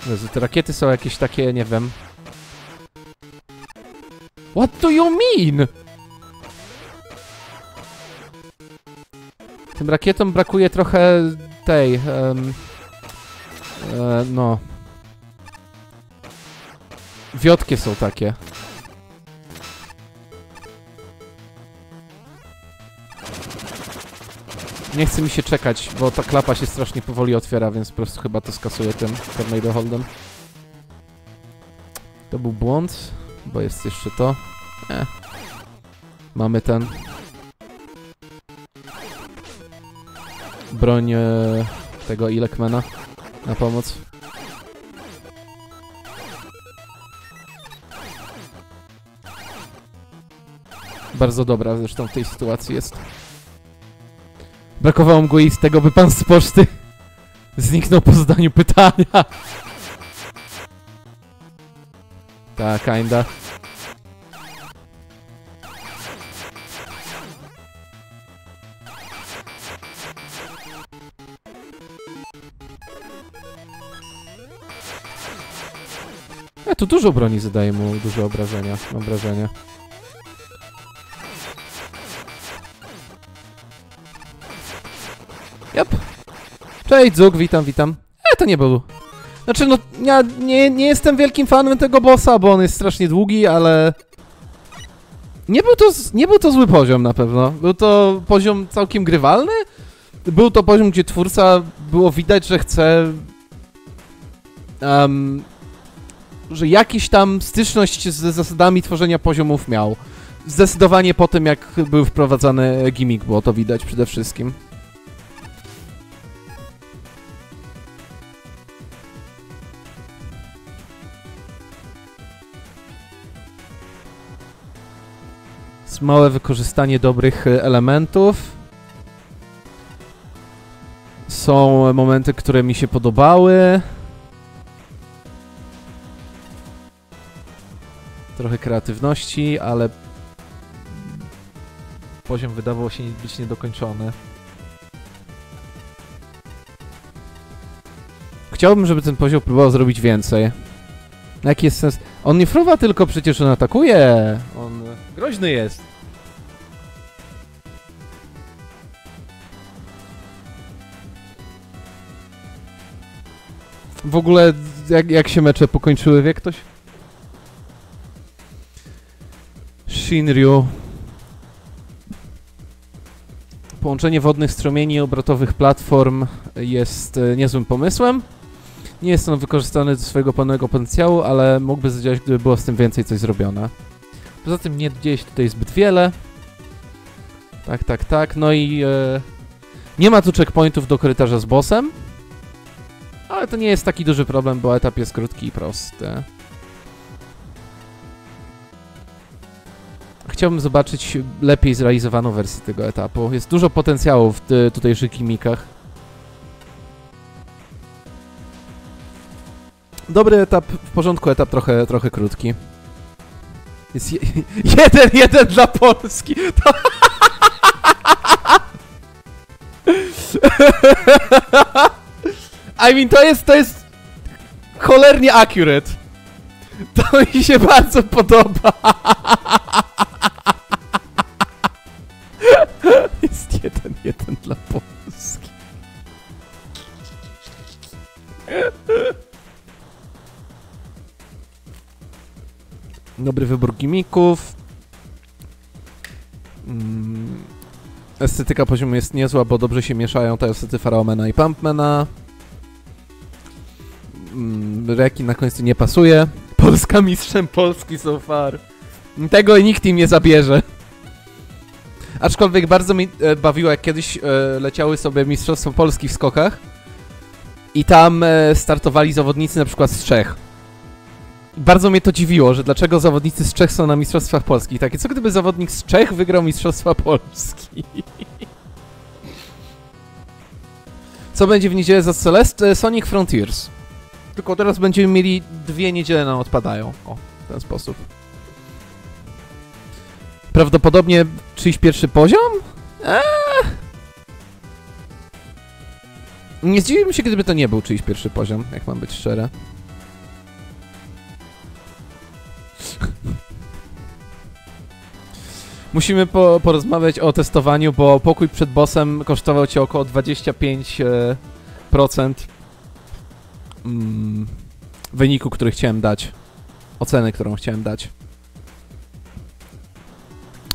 Jezu, te rakiety są jakieś takie, nie wiem. What do you mean? Tym rakietom brakuje trochę tej, em, e, no. Wiotkie są takie. Nie chce mi się czekać, bo ta klapa się strasznie powoli otwiera, więc po prostu chyba to skasuję tym Tornado Hold'em. To był błąd, bo jest jeszcze to. Nie. Mamy ten. Broń e, tego Ilekmana na pomoc. Bardzo dobra zresztą w tej sytuacji jest. Brakowało go i z tego, by pan z poczty zniknął po zadaniu pytania. Tak, kinda. A tu dużo broni zadaje mu duże obrażenia, mam wrażenie. Cześć, Zug, witam, witam. E, to nie był. Znaczy, no, ja nie, nie jestem wielkim fanem tego bossa, bo on jest strasznie długi, ale... Nie był, to, nie był to zły poziom na pewno. Był to poziom całkiem grywalny. Był to poziom, gdzie twórca było widać, że chce... em, że jakiś tam styczność z zasadami tworzenia poziomów miał. Zdecydowanie po tym, jak był wprowadzany gimmick, było to widać przede wszystkim. Małe wykorzystanie dobrych e, elementów. Są momenty, które mi się podobały. Trochę kreatywności, ale poziom wydawał się być niedokończony. Chciałbym, żeby ten poziom próbował zrobić więcej. Jaki jest sens? On nie fruwa, tylko przecież on atakuje. On groźny jest. W ogóle, jak, jak się mecze pokończyły, wie ktoś? Shinryu. Połączenie wodnych strumieni i obrotowych platform jest e, niezłym pomysłem. Nie jest on wykorzystany do swojego pełnego potencjału, ale mógłby zadziałać, gdyby było z tym więcej coś zrobione. Poza tym nie dzieje się tutaj zbyt wiele. Tak, tak, tak. No i e, nie ma tu checkpointów do korytarza z bossem. Ale to nie jest taki duży problem, bo etap jest krótki i prosty. Chciałbym zobaczyć lepiej zrealizowaną wersję tego etapu. Jest dużo potencjału w tutejszych gimmickach. Dobry etap, w porządku etap, trochę, trochę krótki. Jest je jeden, jeden dla Polski. To... I mean, to jest, to jest cholernie accurate. To mi się bardzo podoba. Jest jeden, jeden dla Polski. Dobry wybór gimmicków. Mm, Estetyka poziomu jest niezła, bo dobrze się mieszają te esety Faraomena i Pumpmana. Mm, rekin na końcu nie pasuje. Polska mistrzem Polski so far. Tego nikt im nie zabierze. Aczkolwiek bardzo mi e, bawiło, jak kiedyś e, leciały sobie Mistrzostwa Polski w skokach i tam e, startowali zawodnicy na przykład z Czech. Bardzo mnie to dziwiło, że dlaczego zawodnicy z Czech są na Mistrzostwach Polski. Takie, co gdyby zawodnik z Czech wygrał Mistrzostwa Polski? Co będzie w niedzielę za Celeste? Sonic Frontiers. Tylko teraz będziemy mieli dwie niedziele nam odpadają. O, w ten sposób. Prawdopodobnie czyjś pierwszy poziom? Eee. Nie zdziwiłbym się, gdyby to nie był czyjś pierwszy poziom, jak mam być szczery. Musimy po, porozmawiać o testowaniu, bo pokój przed bossem kosztował cię około 25% e, procent, mm, wyniku, który chciałem dać. Oceny, którą chciałem dać.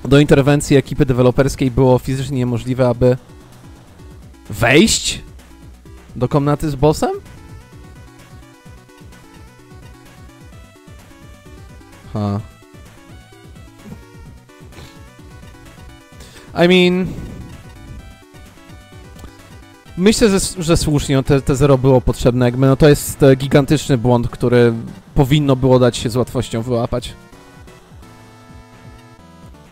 Do interwencji ekipy deweloperskiej było fizycznie niemożliwe, aby wejść do komnaty z bossem? Ha. I mean... Myślę, że, że słusznie te, te zero było potrzebne. Jakby, no to jest e, gigantyczny błąd, który powinno było dać się z łatwością wyłapać.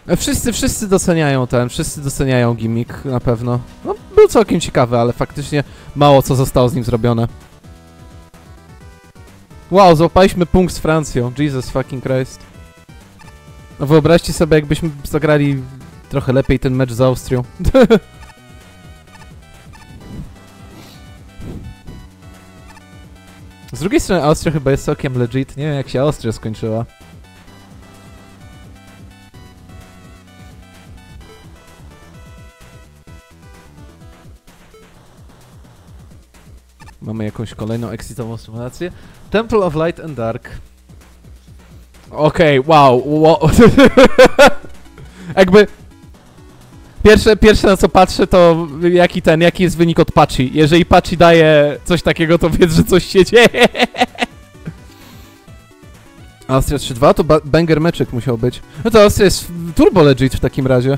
E, Wszyscy, wszyscy doceniają ten, wszyscy doceniają gimmick na pewno. No, był całkiem ciekawy, ale faktycznie mało co zostało z nim zrobione. Wow, złapaliśmy punkt z Francją. Jesus fucking Christ. No wyobraźcie sobie, jakbyśmy zagrali trochę lepiej ten mecz z Austrią. z drugiej strony Austria chyba jest całkiem legit. Nie wiem, jak się Austria skończyła. Mamy jakąś kolejną exitową symulację. Temple of Light and Dark. Okej, wow, wow. Jakby... Pierwsze, pierwsze na co patrzę to jaki ten, jaki jest wynik od Pachi. Jeżeli Pachi daje coś takiego, to wiedz, że coś się dzieje. Austria 3-2 to ba banger meczek musiał być. No to Austria jest turbo legit w takim razie.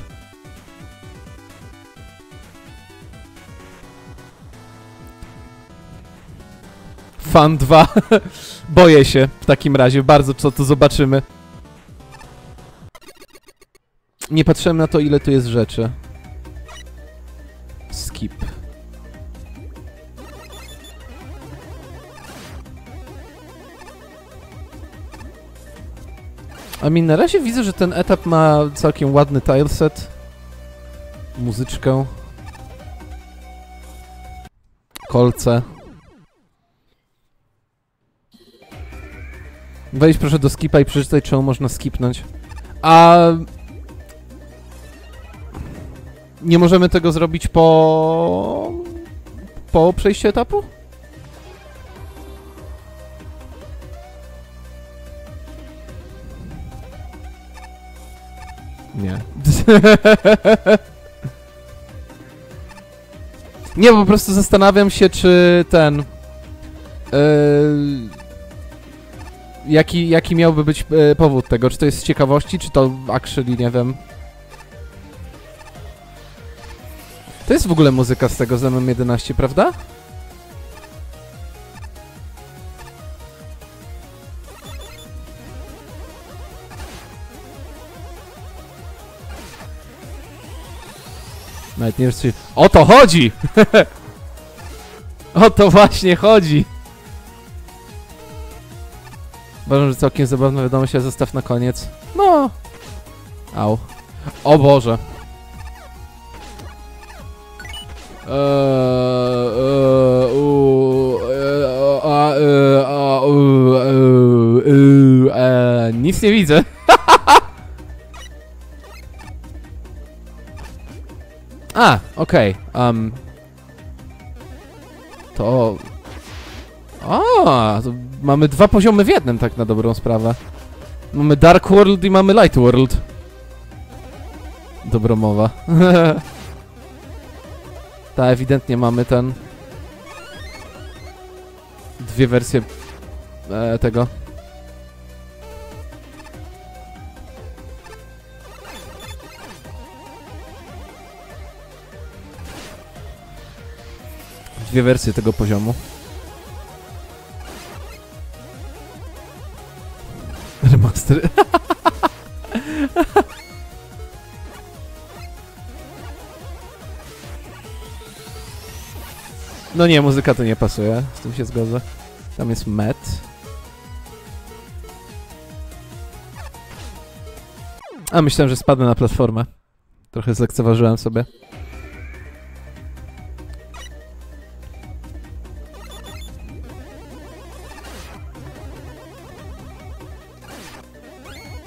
Fan 2. Boję się w takim razie, bardzo co tu zobaczymy. Nie patrzyłem na to, ile tu jest rzeczy. Skip. A mi na razie widzę, że ten etap ma całkiem ładny tileset. Muzyczkę. Kolce. Wejdź proszę do skipa i przeczytaj, czemu można skipnąć. A... Nie możemy tego zrobić po... Po przejściu etapu? Nie. Nie, po prostu zastanawiam się, czy ten... Yy, jaki, jaki miałby być e, powód tego? Czy to jest z ciekawości, czy to actually, nie wiem. To jest w ogóle muzyka z tego z MM11, prawda? Nawet nie wiem, czy... O to chodzi! o to właśnie chodzi! Uważam, że całkiem zabawna wiadomość, ale zostaw na koniec. No. Au. O Boże. Nic nie widzę. A, okej. Um. To... A, to mamy dwa poziomy w jednym, tak na dobrą sprawę. Mamy Dark World i mamy Light World. Dobromowa. Ta, ewidentnie mamy ten... Dwie wersje e, tego. Dwie wersje tego poziomu. Remaster. No nie, muzyka to nie pasuje, z tym się zgodzę. Tam jest met. A, myślałem, że spadnę na platformę. Trochę zlekceważyłem sobie.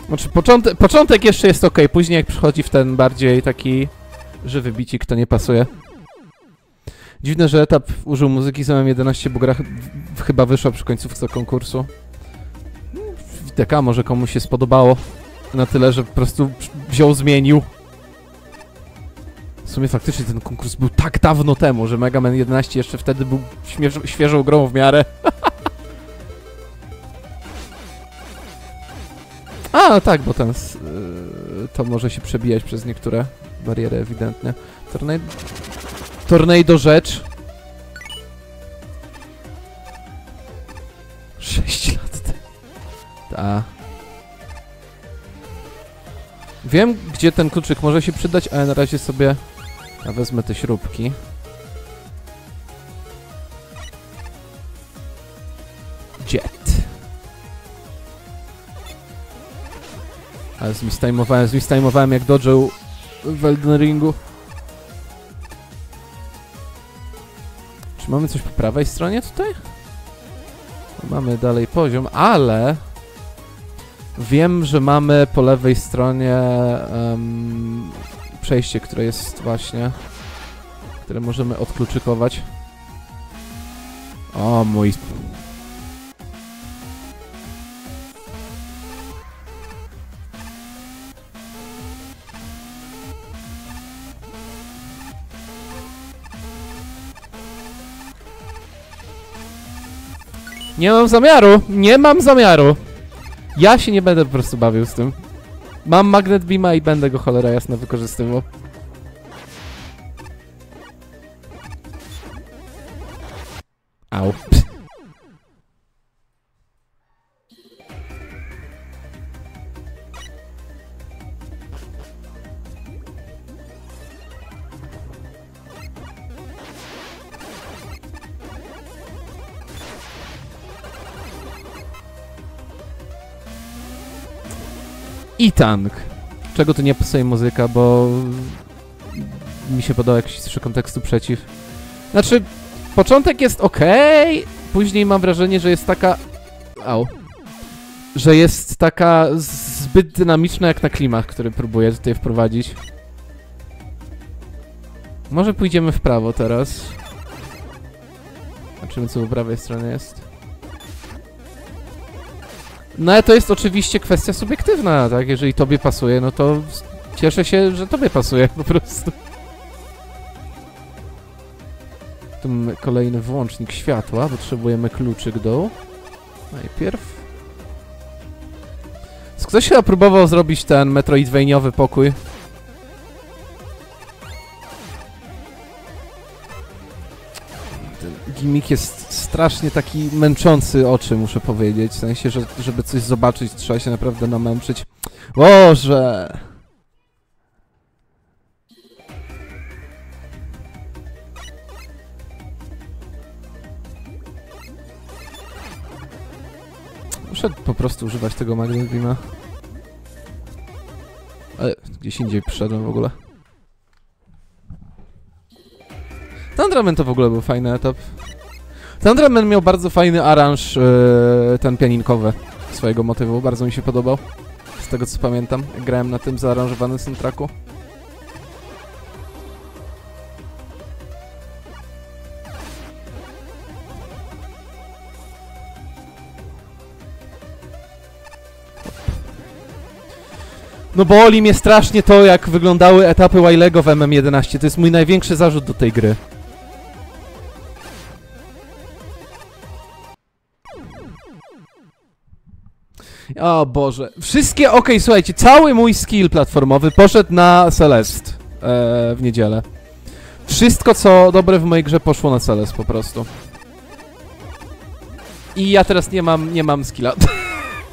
Znaczy, początek, początek jeszcze jest ok, później jak przychodzi w ten bardziej taki żywy bicik, to nie pasuje. Dziwne, że etap użył muzyki z M11, bo gra ch chyba wyszła przy końcówce konkursu. Witeka może komuś się spodobało. Na tyle, że po prostu wziął, zmienił. W sumie faktycznie ten konkurs był tak dawno temu, że Mega Man 11 jeszcze wtedy był świeżą grą w miarę. A, tak, bo ten... s- y, to może się przebijać przez niektóre bariery ewidentnie. Tornado... Tornado rzecz. 6 lat temu. Ta. Wiem, gdzie ten kluczyk może się przydać, ale na razie sobie ja wezmę te śrubki. Jet. Ale zmistajmowałem, zmistajmowałem jak dodżył w Elden Ringu. Czy mamy coś po prawej stronie tutaj? Mamy dalej poziom, ale wiem, że mamy po lewej stronie em, przejście, które jest właśnie, które możemy odkluczykować. O mój... Nie mam zamiaru, nie mam zamiaru. Ja się nie będę po prostu bawił z tym. Mam magnet beama i będę go cholera jasno wykorzystywał. Au. I tank. Czego tu nie pasuje muzyka, bo mi się podoba jakiś trzy kontekstu przeciw. Znaczy, początek jest ok, później mam wrażenie, że jest taka... Au. Że jest taka zbyt dynamiczna jak na klimach, który próbuję tutaj wprowadzić. Może pójdziemy w prawo teraz. Zobaczymy, co po prawej stronie jest. No ale to jest oczywiście kwestia subiektywna, tak? Jeżeli tobie pasuje, no to cieszę się, że tobie pasuje po prostu. Tu kolejny włącznik światła, potrzebujemy kluczyk do. Najpierw. Ktoś chyba próbował zrobić ten metroidwaniowy pokój. Ten gimmick jest strasznie taki męczący oczy, muszę powiedzieć. W sensie, że żeby coś zobaczyć, trzeba się naprawdę namęczyć. Boże! Muszę po prostu używać tego Magnet. Ale gdzieś indziej przyszedłem w ogóle. Thunderman to w ogóle był fajny etap. Thunderman miał bardzo fajny aranż, yy, ten pianinkowy swojego motywu, bardzo mi się podobał. Z tego co pamiętam, grałem na tym zaaranżowanym soundtracku. No boli mnie strasznie to, jak wyglądały etapy Wilego w MM11. To jest mój największy zarzut do tej gry. O Boże. Wszystkie, okej, słuchajcie, cały mój skill platformowy poszedł na Celest e, w niedzielę. Wszystko, co dobre w mojej grze poszło na Celest po prostu. I ja teraz nie mam, nie mam skilla.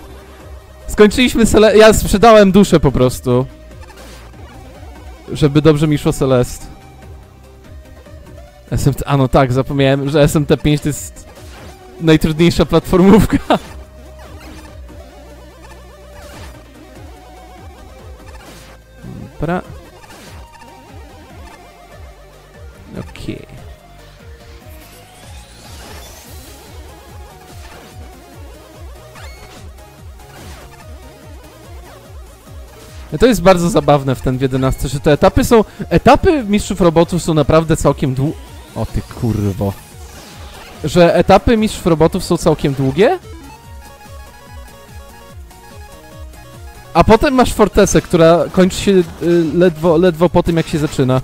Skończyliśmy Celest, ja sprzedałem duszę po prostu. Żeby dobrze mi szło Celest. SMT, a no tak, zapomniałem, że SMT5 to jest najtrudniejsza platformówka. Dobra. Okej. No To jest bardzo zabawne w ten w 11, że te etapy są... Etapy Mistrzów Robotów są naprawdę całkiem dłu... O ty kurwo. Że etapy Mistrzów Robotów są całkiem długie? A potem masz fortecę, która kończy się y, ledwo, ledwo po tym, jak się zaczyna.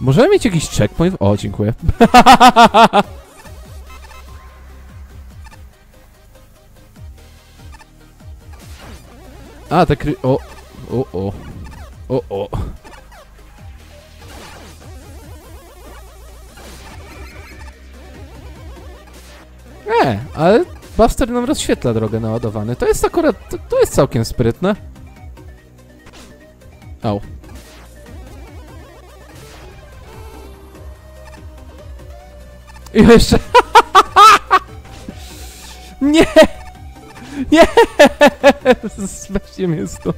Możemy mieć jakiś checkpoint? O, dziękuję. A, te kry... O, o, o. O, o. Nie, ale Buster nam rozświetla drogę naładowany. To jest akurat... To, to jest całkiem sprytne. Au. I jeszcze... Nie! Nie! Weźcie mnie stąd.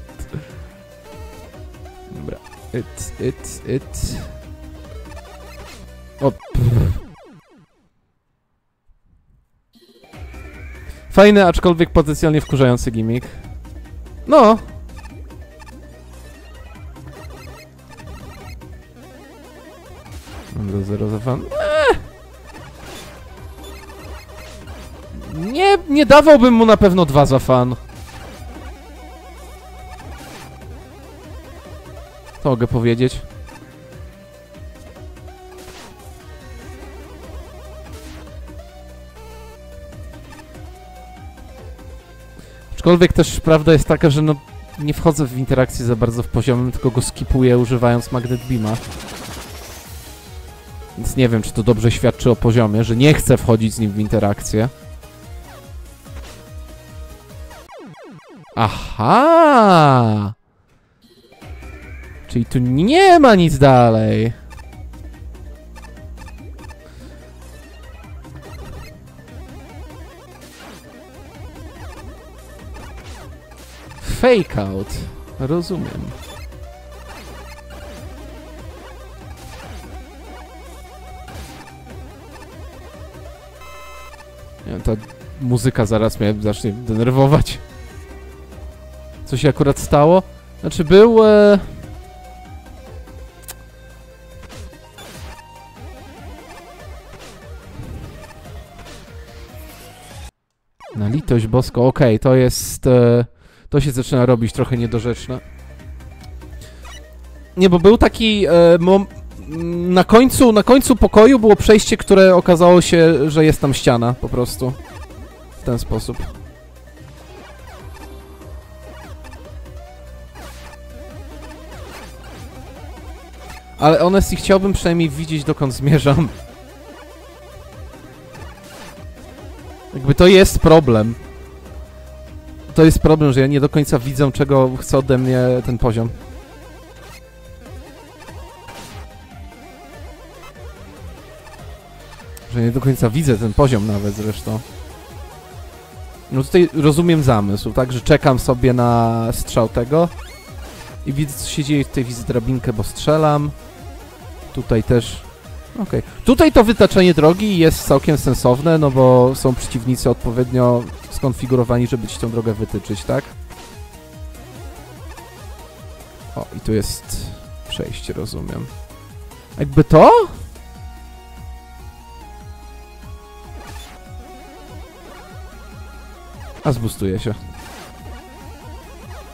Dobra. It, it, it. O, pff. Fajny, aczkolwiek potencjalnie wkurzający gimmick. No. Do zero za fan. Eee. Nie, nie dawałbym mu na pewno dwa za fan. Co mogę powiedzieć? Aczkolwiek też prawda jest taka, że no nie wchodzę w interakcję za bardzo w poziomem, tylko go skipuję używając Magnet Beama. Więc nie wiem, czy to dobrze świadczy o poziomie, że nie chcę wchodzić z nim w interakcję. Aha! Czyli tu nie ma nic dalej. Fake out. Rozumiem. Nie, ta muzyka zaraz mnie zacznie denerwować. Co się akurat stało? Znaczy był... E... Na litość boską, okej, to jest... E... To się zaczyna robić trochę niedorzeczne. Nie, bo był taki... E... Mom... Na końcu, na końcu pokoju było przejście, które okazało się, że jest tam ściana, po prostu. W ten sposób. Ale honestly chciałbym przynajmniej widzieć dokąd zmierzam. Jakby to jest problem. To jest problem, że ja nie do końca widzę, czego chce ode mnie ten poziom. Że nie do końca widzę ten poziom nawet zresztą. No tutaj rozumiem zamysł, tak? Że czekam sobie na strzał tego i widzę, co się dzieje. Tutaj widzę drabinkę, bo strzelam. Tutaj też... Okej. Okay. Tutaj to wytaczenie drogi jest całkiem sensowne, no bo są przeciwnicy odpowiednio skonfigurowani, żeby ci tą drogę wytyczyć, tak? O, i tu jest przejście, rozumiem. Jakby to? A zbustuje się.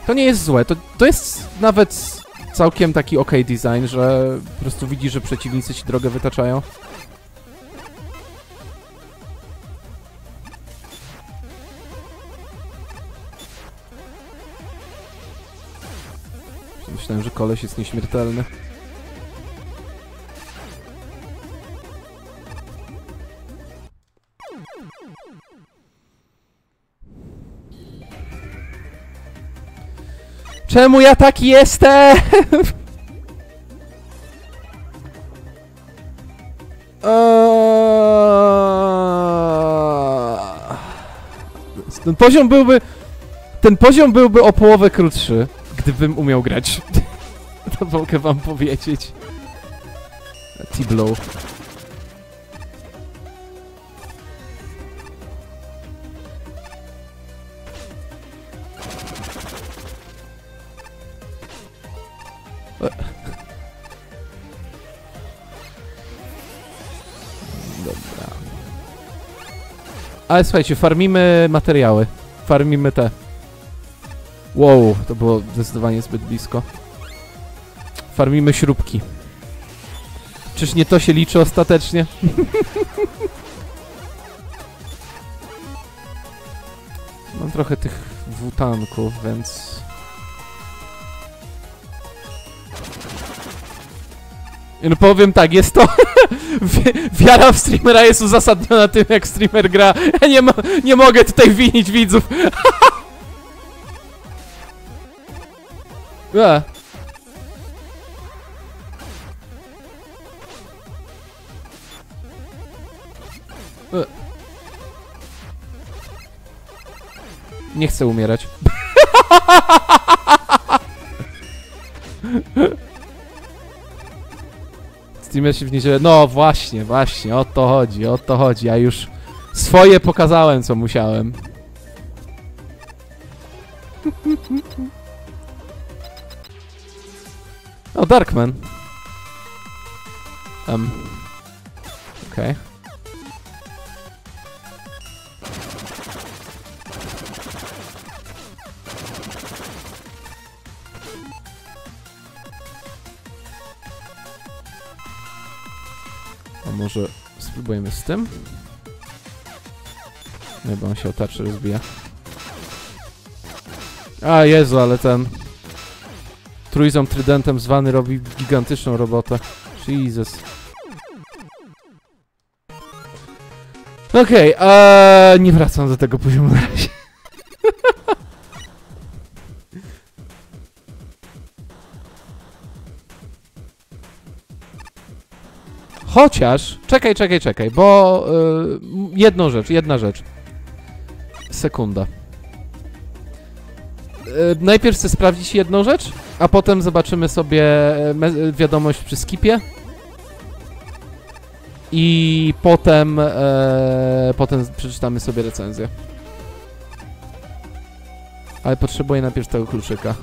To nie jest złe, to, to jest nawet całkiem taki ok design, że po prostu widzisz, że przeciwnicy ci drogę wytaczają. Myślałem, że koleś jest nieśmiertelny. Czemu ja taki jestem? Ten poziom byłby... Ten poziom byłby o połowę krótszy, gdybym umiał grać. To mogę wam powiedzieć. T-Blow. Dobra. Ale słuchajcie, farmimy materiały. Farmimy te. Wow, to było zdecydowanie zbyt blisko. Farmimy śrubki. Czyż nie to się liczy ostatecznie? Mam trochę tych wutanków, więc... No powiem tak, jest to... wi- Wiara w streamera jest uzasadniona tym, jak streamer gra. Ja nie, nie mogę tutaj winić widzów. A. Nie chcę umierać. Streamer się w niedzielę... No właśnie, właśnie, o to chodzi, o to chodzi. Ja już swoje pokazałem, co musiałem. O, Darkman. Um. Okej. A może spróbujemy z tym? Nie, bo on się o rozbija. A, Jezu, ale ten... Trójząb trydentem zwany robi gigantyczną robotę. Jesus. Okej, okay, nie wracam do tego poziomu na razie. Chociaż, czekaj, czekaj, czekaj, bo y, jedną rzecz, jedna rzecz. Sekunda. Y, najpierw chcę sprawdzić jedną rzecz, a potem zobaczymy sobie e, wiadomość przy skipie. I potem, e, potem przeczytamy sobie recenzję. Ale potrzebuję najpierw tego kluczyka.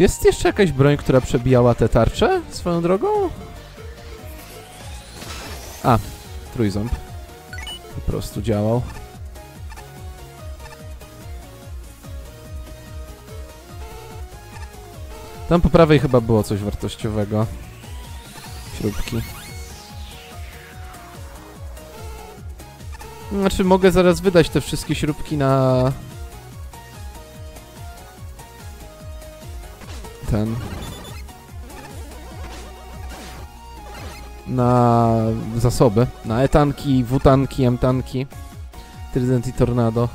Czy jest jeszcze jakaś broń, która przebijała te tarcze swoją drogą? A, trójząb. Po prostu działał. Tam po prawej chyba było coś wartościowego. Śrubki. Znaczy, mogę zaraz wydać te wszystkie śrubki na... Ten... Na zasoby. Na etanki, wutanki, emtanki. Trident i Tornado.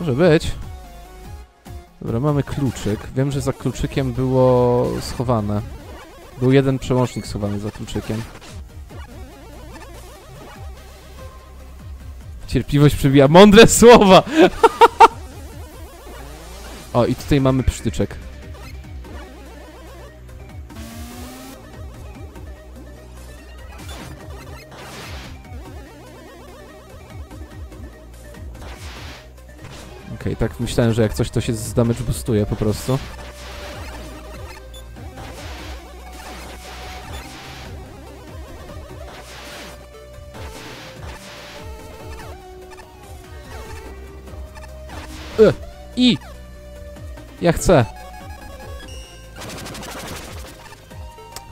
Może być. Dobra, mamy kluczyk. Wiem, że za kluczykiem było schowane. Był jeden przełącznik schowany za kluczykiem. Cierpliwość przebija. Mądre słowa! o, i tutaj mamy psztyczek. okay, tak myślałem, że jak coś to się z damage boostuje po prostu. Y, I! Ja chcę!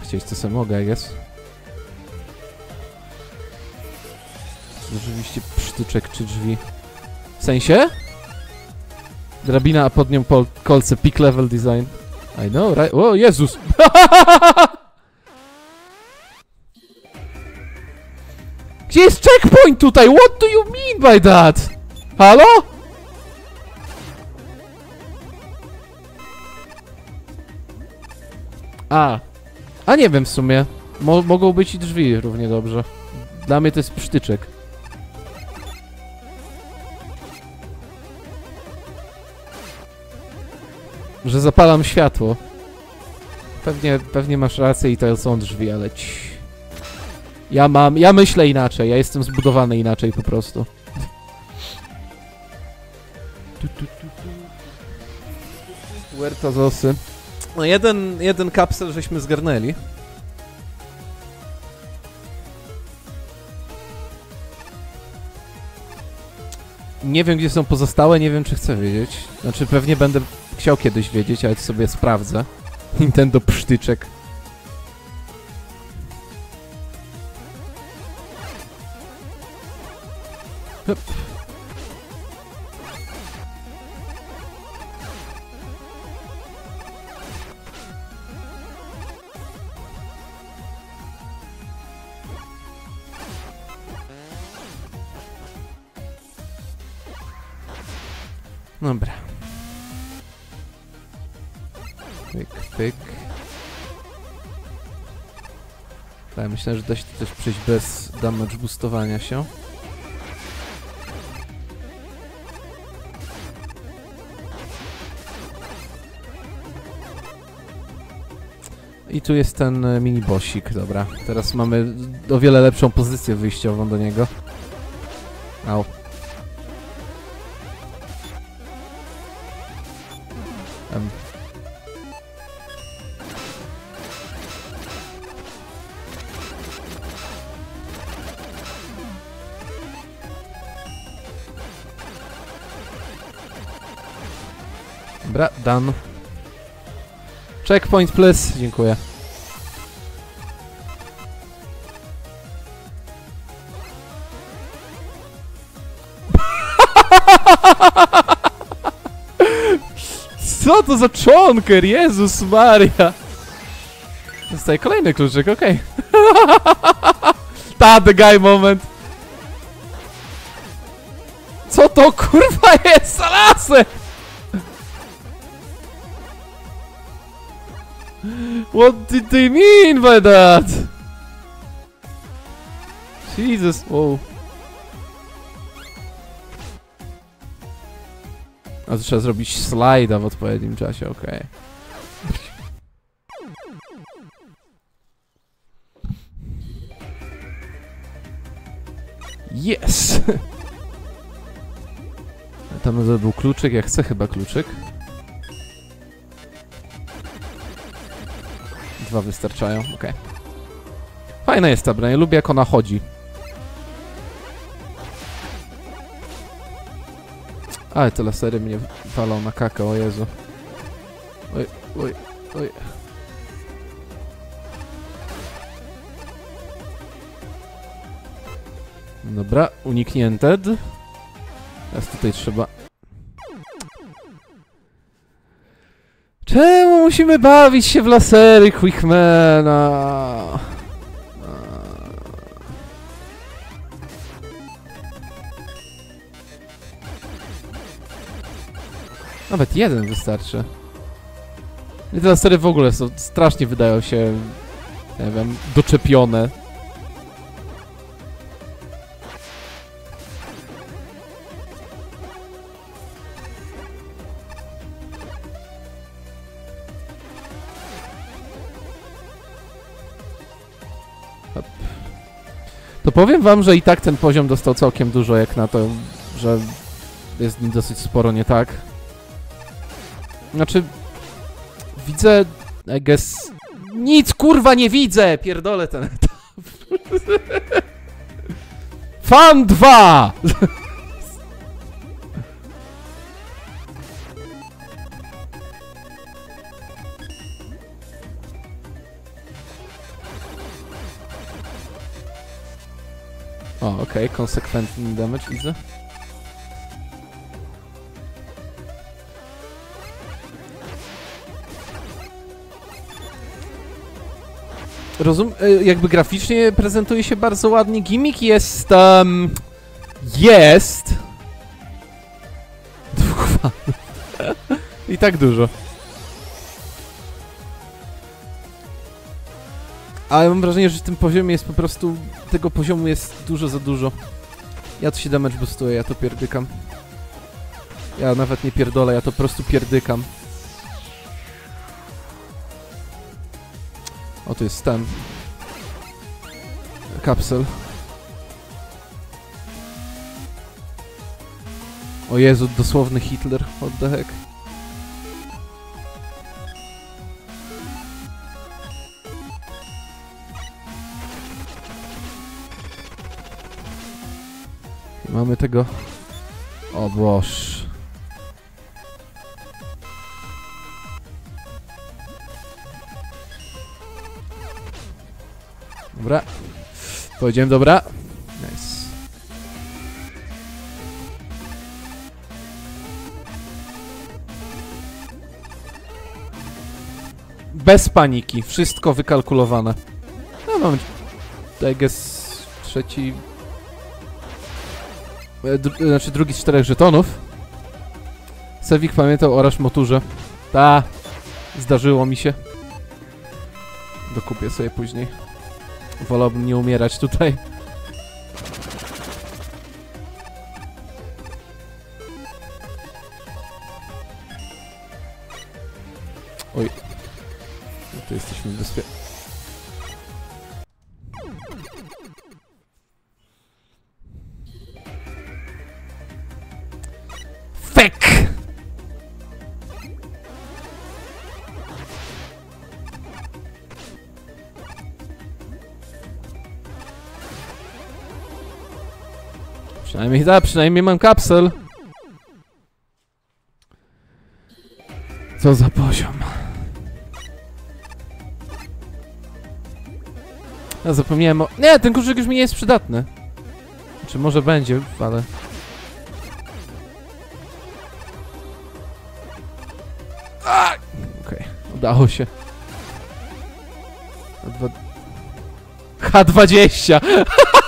Chcieć to sobie mogę, I guess. Rzeczywiście przytyczek czy drzwi. W sensie? Drabina, a pod nią pol kolce peak level design. I know, right? O, Jezus! Gdzie jest checkpoint tutaj? What do you mean by that? Halo? A. A nie wiem w sumie. Mo mogą być i drzwi równie dobrze. Dla mnie to jest psztyczek. Że zapalam światło. Pewnie, pewnie masz rację i to są drzwi, ale ci. Ja mam, ja myślę inaczej, ja jestem zbudowany inaczej po prostu. Tu, tu, tu, tu. Puerto Zosy. No jeden, jeden kapsel żeśmy zgarnęli. Nie wiem, gdzie są pozostałe, nie wiem, czy chcę wiedzieć. Znaczy, pewnie będę chciał kiedyś wiedzieć, ale to sobie sprawdzę. Nintendo psztyczek. Hup. Dobra. Pyk, pyk. Tak, myślę, że da się też przejść bez damage boostowania się. I tu jest ten e, mini bossik, dobra. Teraz mamy o wiele lepszą pozycję wyjściową do niego. Au. Em. Dobra, done. Checkpoint please. Dziękuję. To za czonker? Jezus Maria! Dostaję kolejny kluczyk, okej. Ta, the guy moment. Co to kurwa jest za lasem? What did they mean by that? Jesus, wow. A to trzeba zrobić slajda w odpowiednim czasie, okej. Yes! Tam był kluczyk, ja chcę chyba kluczyk. Dwa wystarczają, okej. Fajna jest ta broń, lubię jak ona chodzi. Ale te lasery mnie walą na kakę, o Jezu. Oj, oj, oj. Dobra, uniknięte. Teraz tutaj trzeba... Czemu musimy bawić się w lasery Quickmana? Nawet jeden wystarczy. I te lasery w ogóle są strasznie wydają się, nie wiem, doczepione. To powiem wam, że i tak ten poziom dostał całkiem dużo, jak na to, że jest nim dosyć sporo nie tak. Znaczy... Widzę... I guess... Nic, kurwa, nie widzę! Pierdolę ten etap. Fan 2! O, okej, okay, konsekwentny damage widzę. Rozum, e, jakby graficznie prezentuje się bardzo ładnie. Gimmick jest, um, jest... Dwóch fanów. I tak dużo. Ale mam wrażenie, że w tym poziomie jest po prostu... Tego poziomu jest dużo za dużo. Ja tu się damage boostuję, ja to pierdykam. Ja nawet nie pierdolę, ja to po prostu pierdykam. O, tu jest ten. Kapsel. O Jezu, dosłowny Hitler. What the heck? Mamy tego... O Boż. Dobra. Powiedziałem dobra. Nice. Bez paniki. Wszystko wykalkulowane. No mam... I guess... Trzeci... E, dru- znaczy drugi z czterech żetonów. Sewik pamiętał o Rush Moturze. Ta, zdarzyło mi się. Dokupię sobie później. Wolałbym nie umierać tutaj. Da, przynajmniej mam kapsel. Co za poziom. Ja zapomniałem o... Nie, ten kurczyk już mi nie jest przydatny. Czy może będzie, ale... A! Okej, udało się. Dwa... H20!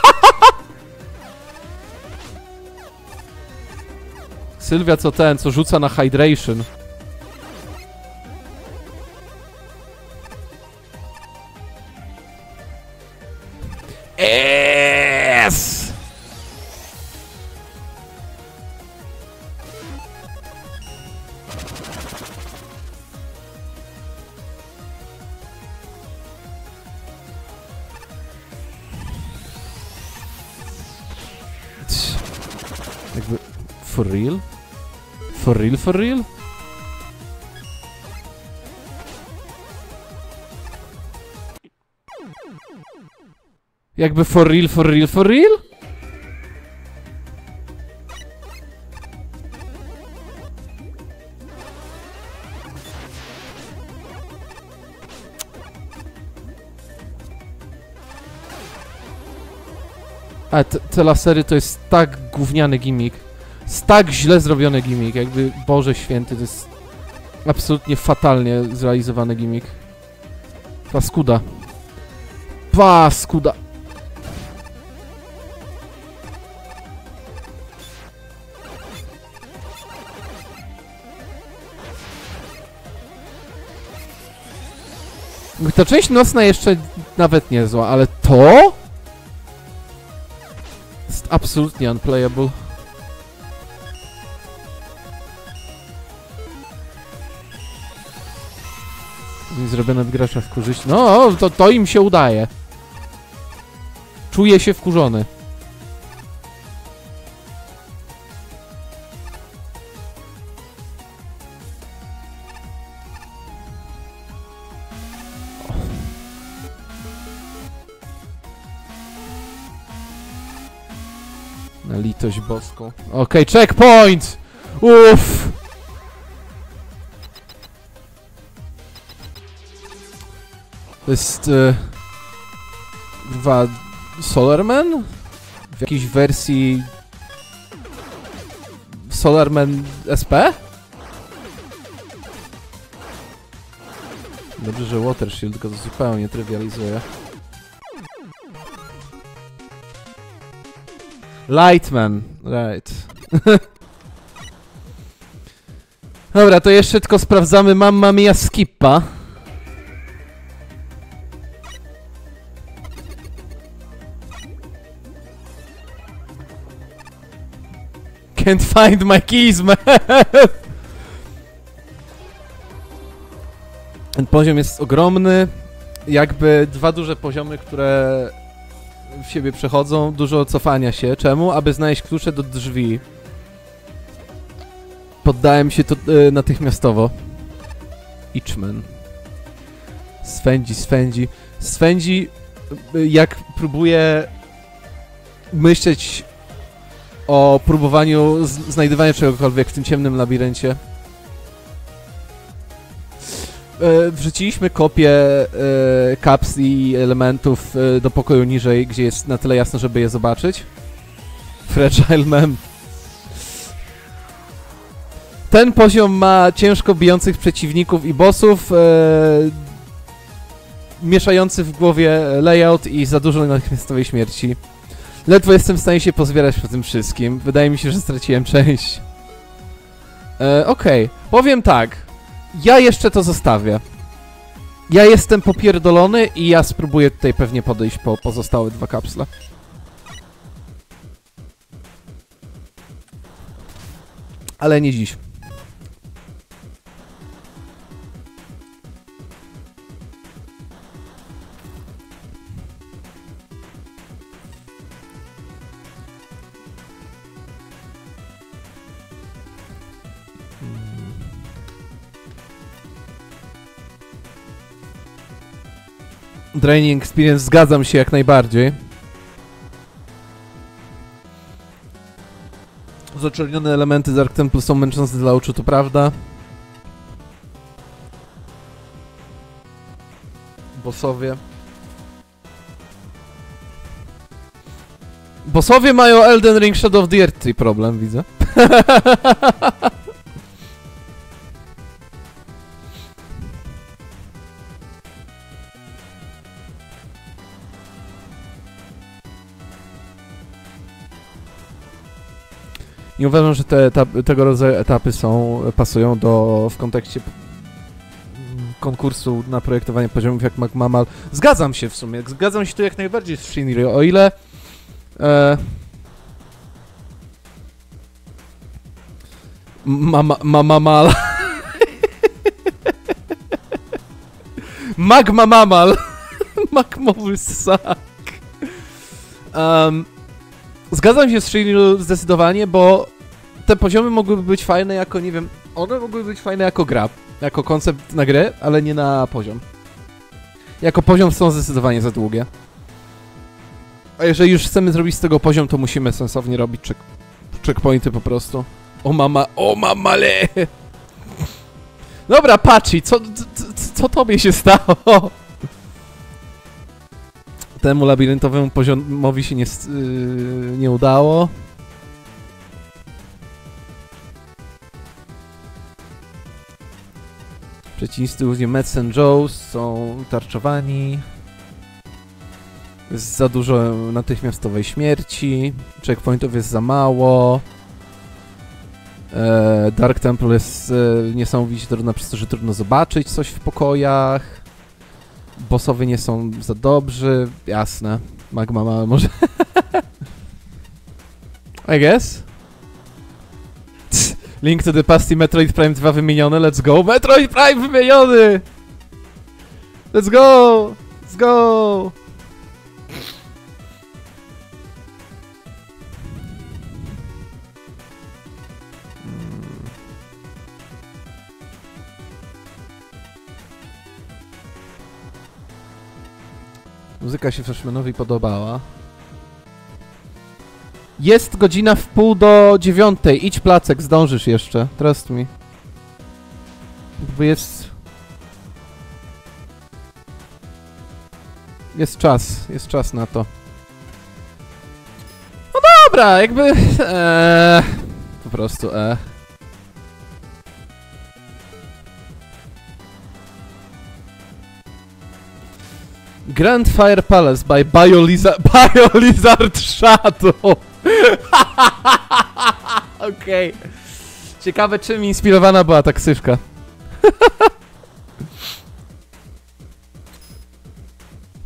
Sylwia co ten, co rzuca na hydration. For real? Jakby for real, for real, for real? A te, te lasery to jest tak gówniany gimmick. Jest tak źle zrobiony gimmick, jakby Boże Święty, to jest absolutnie fatalnie zrealizowany gimmick. Paskuda. Paskuda. Ta część nocna jeszcze nawet niezła, ale to? Jest absolutnie unplayable. Zrobione od gracza wkurzyć. No, to, to im się udaje. Czuję się wkurzony. Na litość boską. Okej, checkpoint! Uff! To jest... E, dwa... Solarman? w jakiejś wersji Solarman SP? Dobrze, że Water Shield go zupełnie trywializuje. Lightman, right. Dobra, to jeszcze tylko sprawdzamy Mamma Mia Skippa. Can't find my keys, man! Ten poziom jest ogromny. Jakby dwa duże poziomy, które w siebie przechodzą. Dużo cofania się. Czemu? Aby znaleźć klucze do drzwi. Poddałem się to e, natychmiastowo. Itchman. Swędzi, swędzi. Swędzi, e, jak próbuje myśleć o próbowaniu znajdywania czegokolwiek w tym ciemnym labiryncie. E, wrzuciliśmy kopię e, kaps i elementów e, do pokoju niżej, gdzie jest na tyle jasno, żeby je zobaczyć. Fragile mem. Ten poziom ma ciężko bijących przeciwników i bossów, mieszający w głowie layout i za dużo natychmiastowej śmierci. Ledwo jestem w stanie się pozbierać po tym wszystkim. Wydaje mi się, że straciłem część. E, Okej, powiem tak. Ja jeszcze to zostawię. Ja jestem popierdolony i ja spróbuję tutaj pewnie podejść po pozostałe dwa kapsle. Ale nie dziś. Draining Experience zgadzam się jak najbardziej. Zaczernione elementy z Ark Temple są męczące dla oczu, to prawda. Bossowie. Bossowie mają Elden Ring Shadow of the Earth problem, widzę. Nie uważam, że te tego rodzaju etapy są, pasują do, w kontekście konkursu na projektowanie poziomów jak McMamal. Zgadzam się w sumie, zgadzam się tu jak najbardziej z Shinri, o ile e, Mama, mamamal. Magma mamal. Magmowy ssak. Um, Zgadzam się z Shinru zdecydowanie, bo te poziomy mogłyby być fajne jako, nie wiem, one mogłyby być fajne jako gra, jako koncept na grę, ale nie na poziom. Jako poziom są zdecydowanie za długie. A jeżeli już chcemy zrobić z tego poziom, to musimy sensownie robić check checkpointy po prostu. O mama, o mamale! Dobra, Pachi, co, co, co tobie się stało? Temu labiryntowemu poziomowi się nie, yy, nie udało. Przeciwnicy głównie Mets and Joes są tarczowani. Jest za dużo natychmiastowej śmierci. Checkpointów jest za mało. E, Dark Temple jest e, niesamowicie trudna przez to, że trudno zobaczyć coś w pokojach. Bossowie nie są za dobrzy. Jasne. Magma ma może... I guess. Link to the Past i Metroid Prime 2 wymienione. Let's go. Metroid Prime wymieniony! Let's go! Let's go! Muzyka się Freshmanowi podobała. Jest godzina w pół do dziewiątej. Idź placek, zdążysz jeszcze. Trust me. Jakby jest... Jest czas, jest czas na to. dobra, jakby... Eee, po prostu e. Grand Fire Palace by BioLizard, BioLizard Shadow. Okej. Ciekawe czym inspirowana była ta ksywka.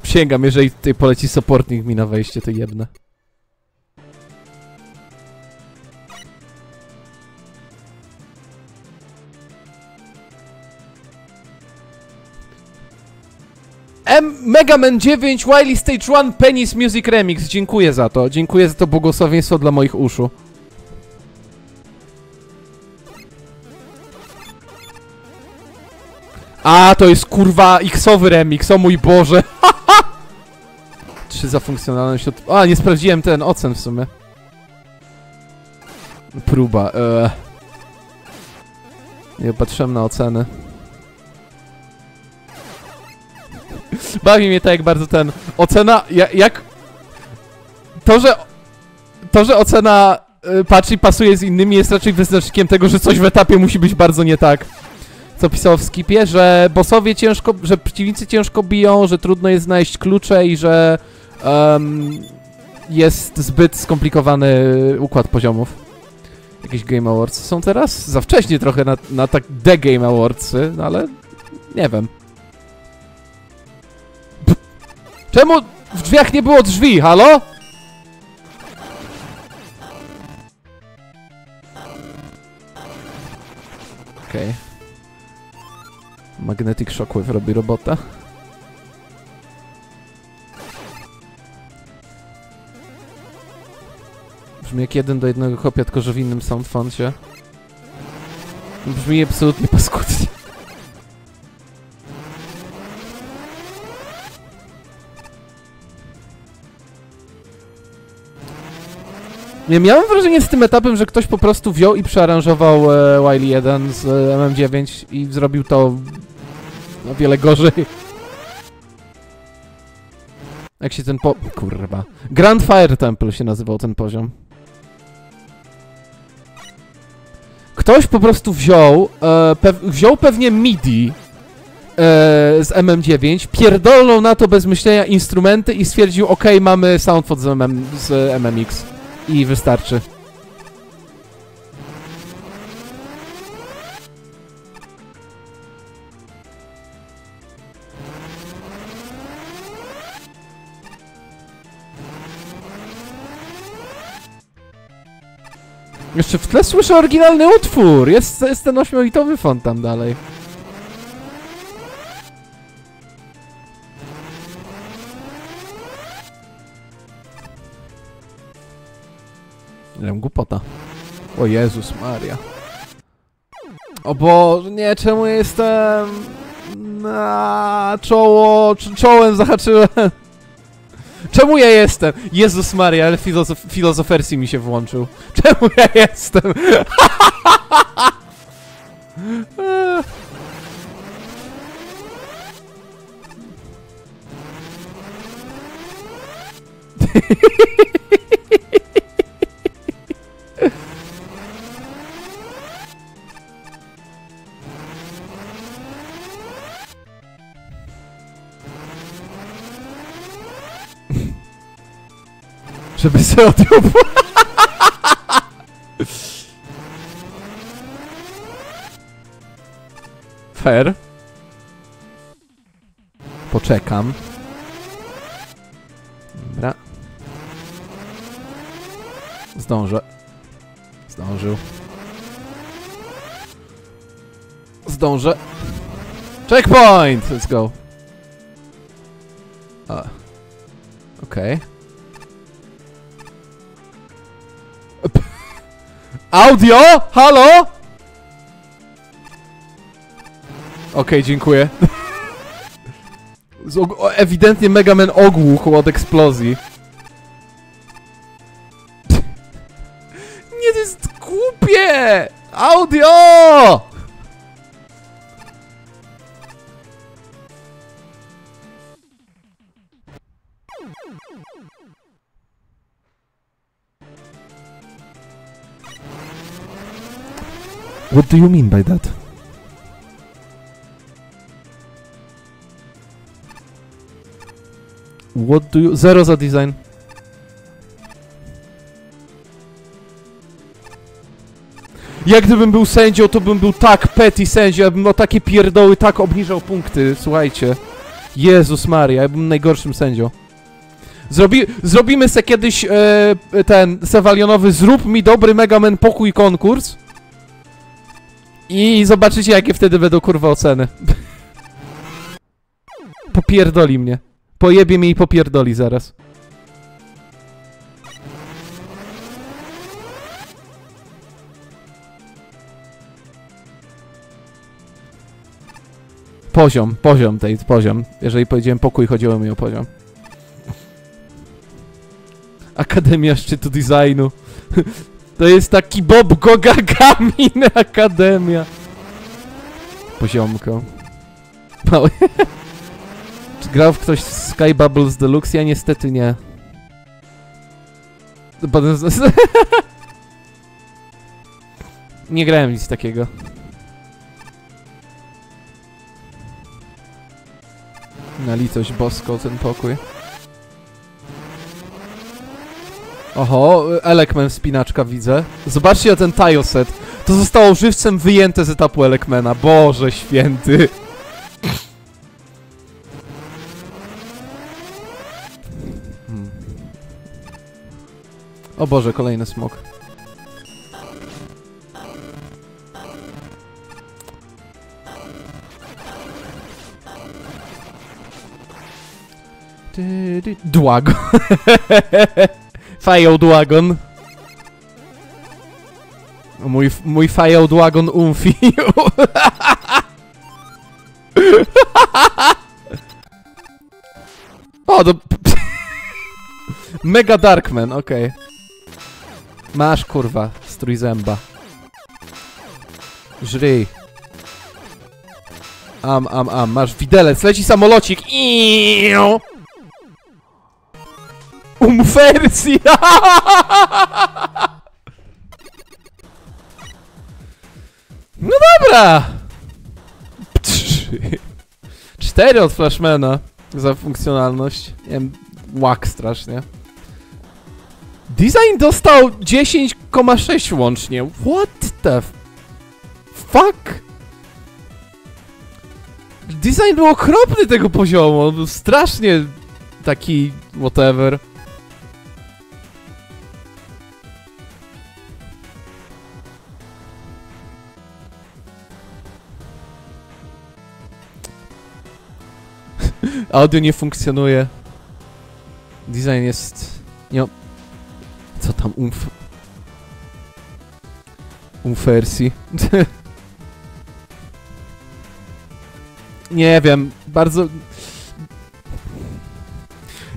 Sięgam, jeżeli tutaj poleci supportnik mi na wejście, to jedne. M Mega Man 9 Wily Stage 1 Penis Music Remix. Dziękuję za to. Dziękuję za to błogosławieństwo dla moich uszu. A, to jest kurwa X-owy remix, o mój Boże. Trzy za funkcjonalność od... A, nie sprawdziłem ten ocen w sumie. Próba, eee. Nie patrzyłem na oceny. Bawi mnie tak bardzo ten... Ocena, ja- jak... To, że... To, że ocena y, patrzy pasuje z innymi jest raczej wyznacznikiem tego, że coś w etapie musi być bardzo nie tak. Co pisało w skipie, że bossowie ciężko, że przeciwnicy ciężko biją, że trudno jest znaleźć klucze i że em, jest zbyt skomplikowany układ poziomów. Jakieś Game Awards są teraz? Za wcześnie trochę na, na tak The Game Awardsy, no ale nie wiem. Czemu w drzwiach nie było drzwi, halo? Okej. Magnetic Shockwave robi robota. Brzmi jak jeden do jednego kopia, tylko że w innym soundfoncie. Brzmi absolutnie paskudnie. Nie, miałem wrażenie z tym etapem, że ktoś po prostu wziął i przearanżował e, Wily 1 z e, MM9 i zrobił to o wiele gorzej. Jak się ten po... kurwa. Grand Fire Temple się nazywał ten poziom. Ktoś po prostu wziął, e, wziął pewnie MIDI e, z MM9, pierdolnął na to bez myślenia instrumenty i stwierdził, ok, mamy soundfot z, MM, z MMX i wystarczy. Jeszcze w tle słyszę oryginalny utwór! Jest, jest ten ośmiolitowy font tam dalej. Nie głupota. O Jezus Maria. O Boże, nie, czemu jestem... Na czoło, cz- czołem zahaczyłem. Czemu ja jestem? Jezus Maria, ale filozof filozofersji mi się włączył. Czemu ja jestem? Żeby sobie odjął... Fair. Poczekam. Dobra. Zdążę. Zdążył. Zdążę. Checkpoint! Let's go. Okej. Audio? Halo? Okej, dziękuję. Z og- o, ewidentnie Mega Man ogłuchł od eksplozji. Nie, to jest głupie! Audio! What do you mean by that? What do you... Zero za design. Jak gdybym był sędzią, to bym był tak petty sędzia, ja bym o takie pierdoły tak obniżał punkty, słuchajcie. Jezus Maria, ja bym najgorszym sędzią. Zrobi, zrobimy se kiedyś e, ten sewalionowy zrób mi dobry Megaman pokój konkurs. I zobaczycie jakie wtedy będą kurwa oceny. Popierdoli mnie. Pojebie mnie i popierdoli zaraz. Poziom, poziom tej, poziom. Jeżeli powiedziałem pokój, chodziło mi o poziom. Akademia Szczytu Designu. To jest taki Bob Gogagamin Akademia. Poziomko. Mały. Czy grał w ktoś w Sky Bubbles Deluxe? Ja niestety nie. Nie grałem nic takiego. Na litość boską ten pokój. Oho, Elekmen spinaczka widzę. Zobaczcie na ten tileset. To zostało żywcem wyjęte z etapu Elekmena. Boże święty. Hmm. O Boże, kolejny smok. Ty, Fają Dłagon. Mój, mój fają Dłagon umfi. o, to... Mega Darkman, okej. Masz, kurwa, strój zęba. Żryj. Am, am, am, masz widelec, leci samolocik. Iiii. Umfersi! No dobra! Trzy. Cztery od Flashmana za funkcjonalność. Nie wiem, łak strasznie. Design dostał 10,6 łącznie. What the fuck? Design był okropny tego poziomu. Strasznie taki whatever. Audio nie funkcjonuje. Design jest... Nie... Co tam umf... Umfersi. nie wiem, bardzo...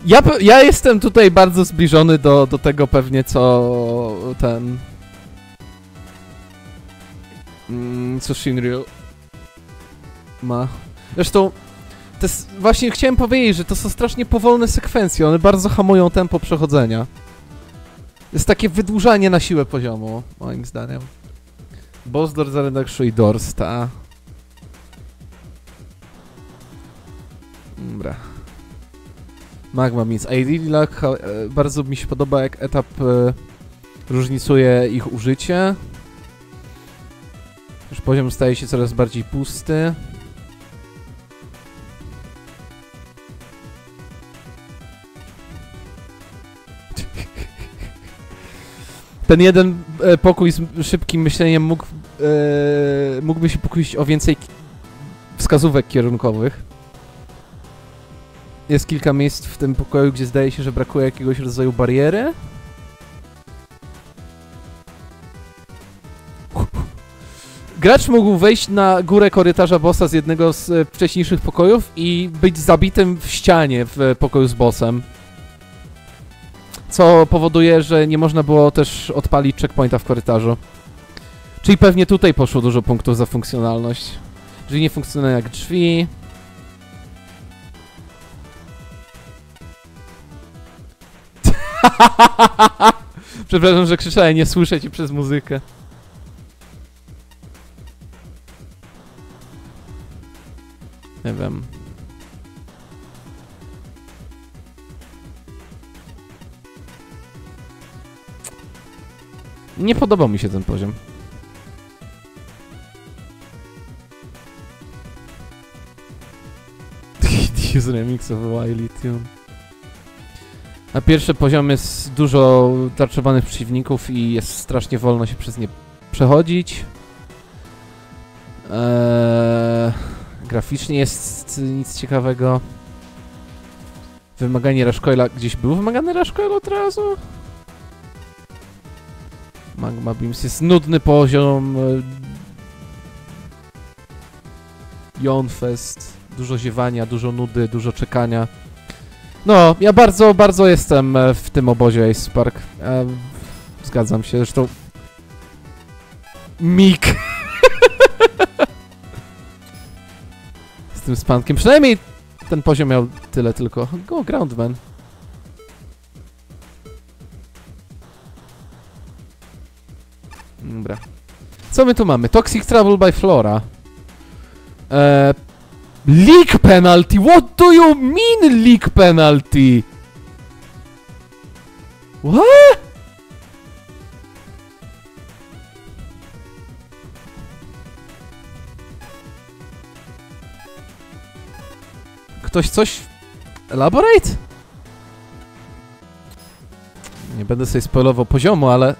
Ja, ja jestem tutaj bardzo zbliżony do, do tego pewnie, co ten... Mm, co Shinryu ma. Zresztą to jest, właśnie chciałem powiedzieć, że to są strasznie powolne sekwencje, one bardzo hamują tempo przechodzenia. Jest takie wydłużanie na siłę poziomu, moim zdaniem. Boss Door zaredakszuj Doors, ta. Dobra. Magma Means. Ideally Luck, ha- e, bardzo mi się podoba jak etap e, różnicuje ich użycie. Już poziom staje się coraz bardziej pusty. Ten jeden e, pokój z szybkim myśleniem mógł, e, mógłby się pokusić o więcej wskazówek kierunkowych. Jest kilka miejsc w tym pokoju, gdzie zdaje się, że brakuje jakiegoś rodzaju bariery. Gracz mógł wejść na górę korytarza bossa z jednego z e, wcześniejszych pokojów i być zabitym w ścianie w e, pokoju z bossem co powoduje, że nie można było też odpalić checkpointa w korytarzu. Czyli pewnie tutaj poszło dużo punktów za funkcjonalność. Drzwi nie funkcjonują jak drzwi. Przepraszam, że krzyczałem, nie słyszę cię przez muzykę. Nie wiem. Nie podobał mi się ten poziom. Use remix of Wily Tune. Na pierwszy poziom jest dużo tarczowanych przeciwników i jest strasznie wolno się przez nie przechodzić. Eee, graficznie jest nic ciekawego. Wymaganie Rashcoila. Gdzieś był wymagany Rashcoil od razu? Magma Beams jest nudny poziom. Jonfest. Dużo ziewania, dużo nudy, dużo czekania. No, ja bardzo, bardzo jestem e, w tym obozie Ace Park. E, zgadzam się, zresztą... Mik! Z tym spankiem. Przynajmniej ten poziom miał tyle tylko. Go, Groundman. Co my tu mamy? Toxic Trouble by Flora. Eee, penalty! What do you mean leak penalty? What? Ktoś coś... Elaborate? Nie będę sobie spoilował poziomu, ale...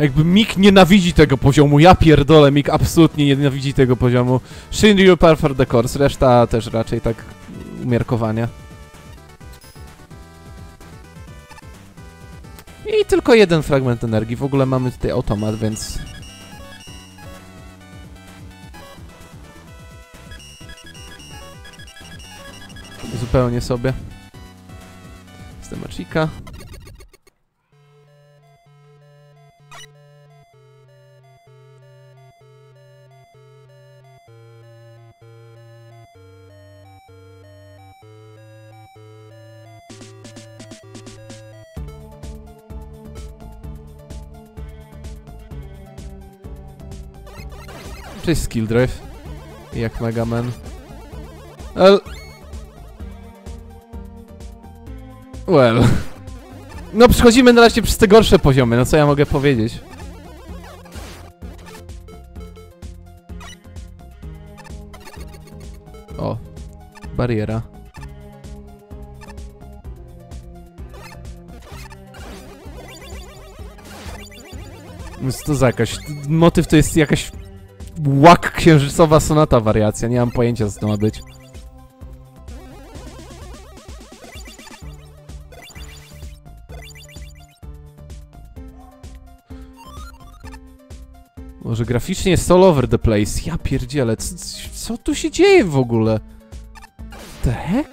Jakby Mik nienawidzi tego poziomu, ja pierdolę, Mik absolutnie nienawidzi tego poziomu. Shinryu Perfect the Course, reszta też raczej tak umiarkowania. I tylko jeden fragment energii, w ogóle mamy tutaj automat, więc... Zupełnie sobie. Systemacika. Cześć Skill Drive. Jak Mega Man. El... Well. No przechodzimy na razie przez te gorsze poziomy, no co ja mogę powiedzieć? O. Bariera. Co to za jakaś... Motyw to jest jakaś... Łak księżycowa sonata wariacja, nie mam pojęcia co to ma być. Może graficznie jest all over the place. Ja pierdzielę, co, co tu się dzieje w ogóle? The heck?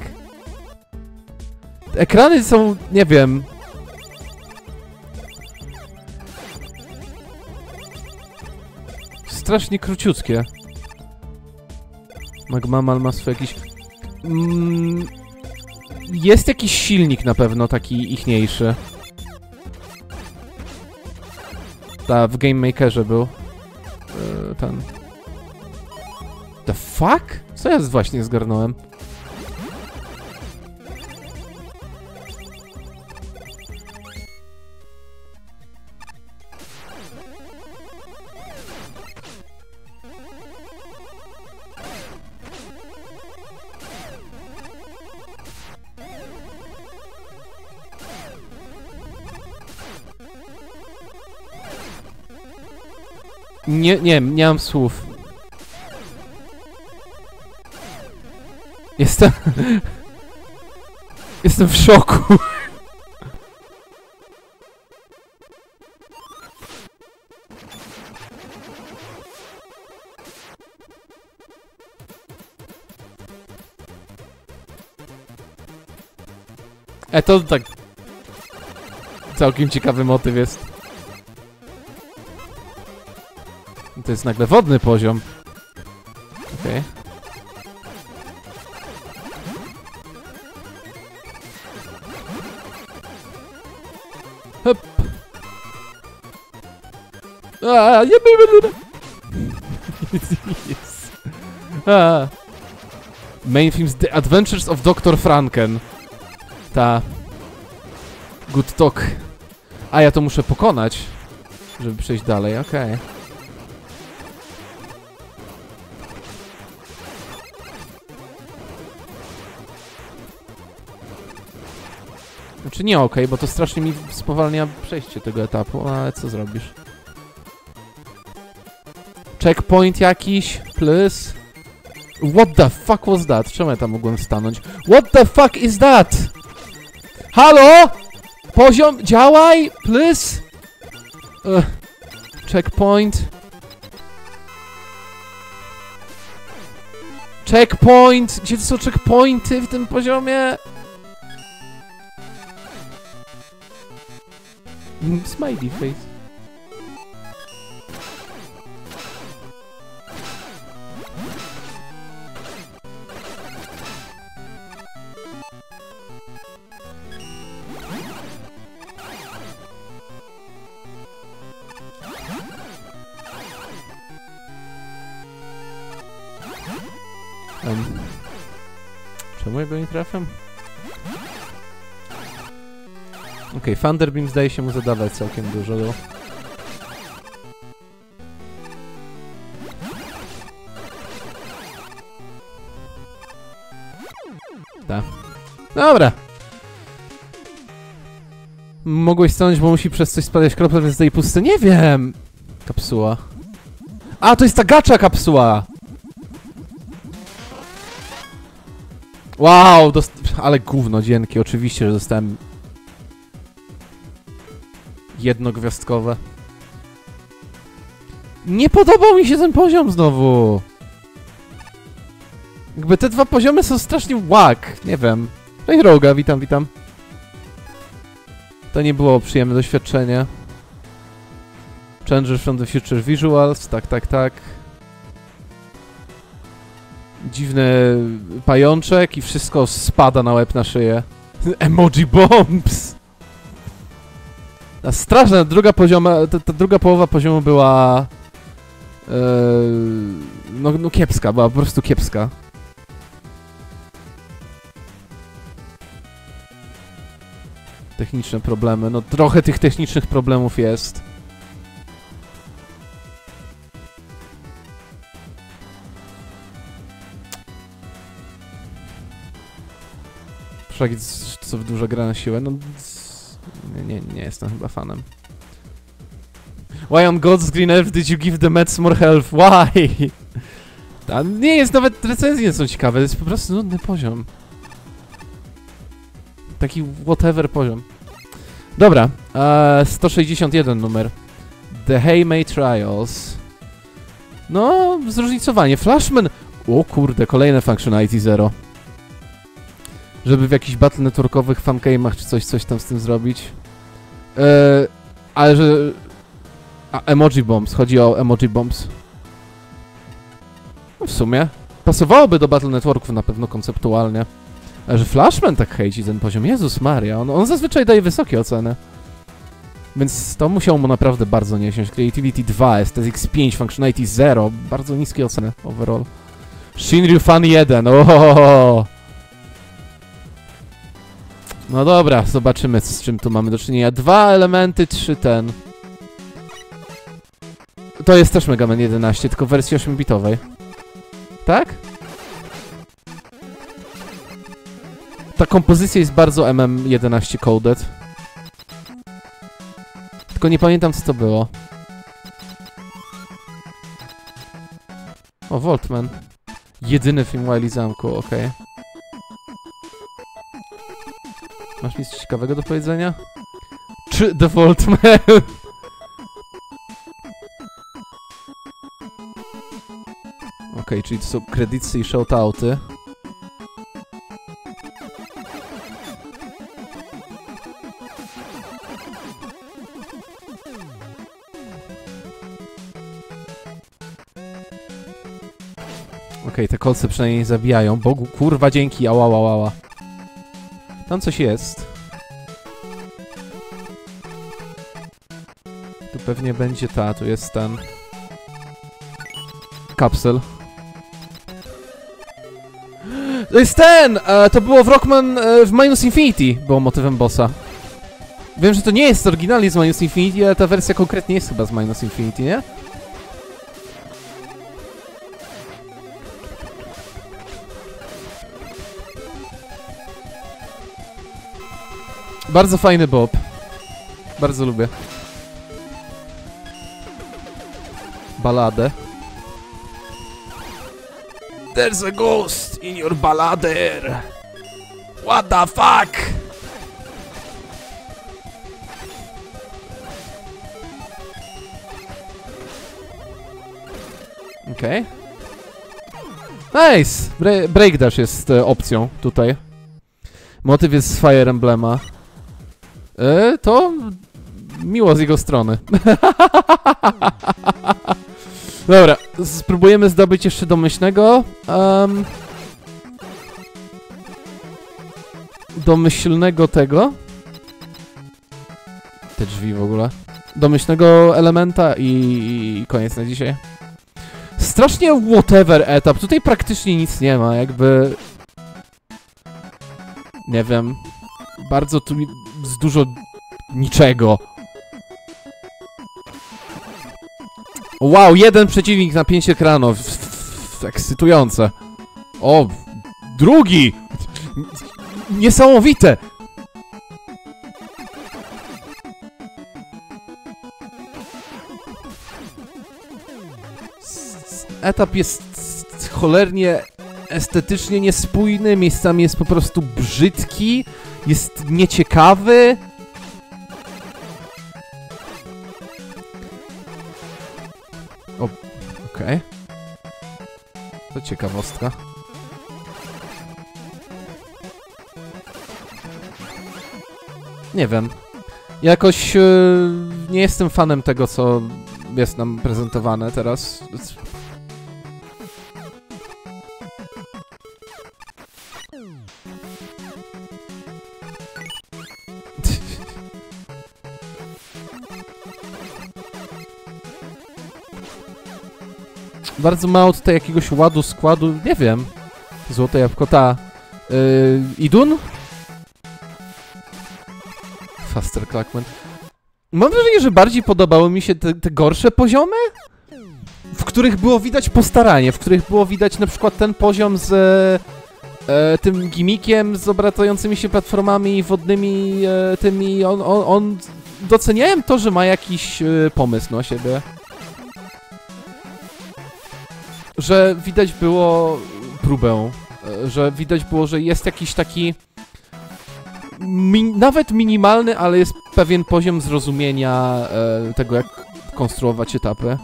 Ekrany są, nie wiem... Strasznie króciutkie. Magmamal ma swój jakiś... Mm, jest jakiś silnik na pewno, taki ichniejszy. Ta, w Game Makerze był. Yy, ten... The fuck? Co ja właśnie zgarnąłem? Nie, nie, nie mam słów. Jestem... Jestem w szoku. E, to tak... Całkiem ciekawy motyw jest. To jest nagle wodny poziom. Okej. Okay. Hop. A, nie. A. Main Themes The Adventures of Dr. Franken. Ta. Good talk. A ja to muszę pokonać, żeby przejść dalej, okej. Znaczy nie okej, bo to strasznie mi spowalnia przejście tego etapu, ale co zrobisz? Checkpoint jakiś, please. What the fuck was that? Czemu ja tam mogłem stanąć? What the fuck is that? Halo? Poziom, działaj. Ugh. Checkpoint. Checkpoint! Gdzie są checkpointy w tym poziomie? Smiley face. Em, Czemu ja go nie trafiam? Thunderbeam zdaje się mu zadawać całkiem dużo. No. Tak. Dobra. Mogłeś stanąć, bo musi przez coś spadać kropla z tej pusty. Nie wiem! Kapsuła. A, to jest ta gacza kapsuła! Wow, ale gówno dzięki, oczywiście, że dostałem jednogwiazdkowe. Nie podobał mi się ten poziom znowu. Jakby te dwa poziomy są strasznie łak, nie wiem. Cześć Roga, witam, witam. To nie było przyjemne doświadczenie. Changes from the Future Visuals, tak, tak, tak. Dziwny pajączek i wszystko spada na łeb na szyję. Emoji bombs! A straszna, druga pozioma, ta, ta druga połowa poziomu była... Yy, no, no kiepska, była po prostu kiepska. Techniczne problemy, no trochę tych technicznych problemów jest. Wszak co w dużo gra na siłę, no... Nie, nie, jestem chyba fanem. Why on God's Green Earth did you give the Mets more health? Why? A nie jest, nawet recenzje są ciekawe, to jest po prostu nudny poziom. Taki whatever poziom. Dobra, e, 161 numer. The Heymay Trials. No, zróżnicowanie. Flashman! O kurde, kolejne Functionality Zero. Żeby w jakichś battle networkowych fangame'ach czy coś, coś tam z tym zrobić. E, ale że... A, emoji bombs. Chodzi o emoji bombs. No w sumie. Pasowałoby do battle networków na pewno konceptualnie. Ale że Flashman tak hejci ten poziom. Jezus Maria, on, on zazwyczaj daje wysokie oceny. Więc to musiało mu naprawdę bardzo nie. Creativity 2, Aesthetics 5, Functionality 0. Bardzo niskie oceny overall. Shinryu Fan 1, ohohoho. No dobra, zobaczymy z czym tu mamy do czynienia. Dwa elementy, trzy ten. To jest też Mega Man 11, tylko w wersji 8-bitowej. Tak? Ta kompozycja jest bardzo MM11 coded. Tylko nie pamiętam co to było. O, Voltman. Jedyny film Wily Zamku, okej. Masz nic ciekawego do powiedzenia? Czy The Voltman? Okej, czyli to są kredyty i shoutouty. Okej, te kolce przynajmniej nie zabijają. Bogu, kurwa, dzięki, ała, ała, ała. Tam coś jest. Tu Pewnie będzie ta, tu jest ten... Kapsel. To jest ten! E, to było w Rockman e, w Minus Infinity, było motywem bossa. Wiem, że to nie jest oryginalnie z Minus Infinity, ale ta wersja konkretnie jest chyba z Minus Infinity, nie? Bardzo fajny Bob. Bardzo lubię. Baladę. There's a ghost in your ballader. What the fuck? Okej. Okay. Nice! Bre breakdash jest e, opcją tutaj. Motyw jest z Fire Emblema. E, to miło z jego strony. Dobra, spróbujemy zdobyć jeszcze domyślnego. Um, domyślnego tego. Te drzwi w ogóle. Domyślnego elementa i, i koniec na dzisiaj. Strasznie whatever etap. Tutaj praktycznie nic nie ma, jakby... Nie wiem. Bardzo tu z dużo niczego. Wow, jeden przeciwnik na pięć ekranów. Ekscytujące. O, drugi! Niesamowite! Etap jest cholernie estetycznie niespójny, miejscami jest po prostu brzydki, jest nieciekawy. O, okej. Okay. To ciekawostka. Nie wiem. Jakoś yy, nie jestem fanem tego, co jest nam prezentowane teraz. Bardzo mało tutaj jakiegoś ładu, składu, nie wiem. Złote jabłko, ta. Yy, Idun? Faster Clackman. Mam wrażenie, że bardziej podobały mi się te, te, gorsze poziomy, w których było widać postaranie, w których było widać na przykład ten poziom z e, tym gimikiem, z obracającymi się platformami wodnymi, e, tymi, on, on, on... Doceniałem to, że ma jakiś e, pomysł na siebie że widać było próbę, e, że widać było, że jest jakiś taki nawet minimalny, ale jest pewien poziom zrozumienia e, tego, jak konstruować etapy.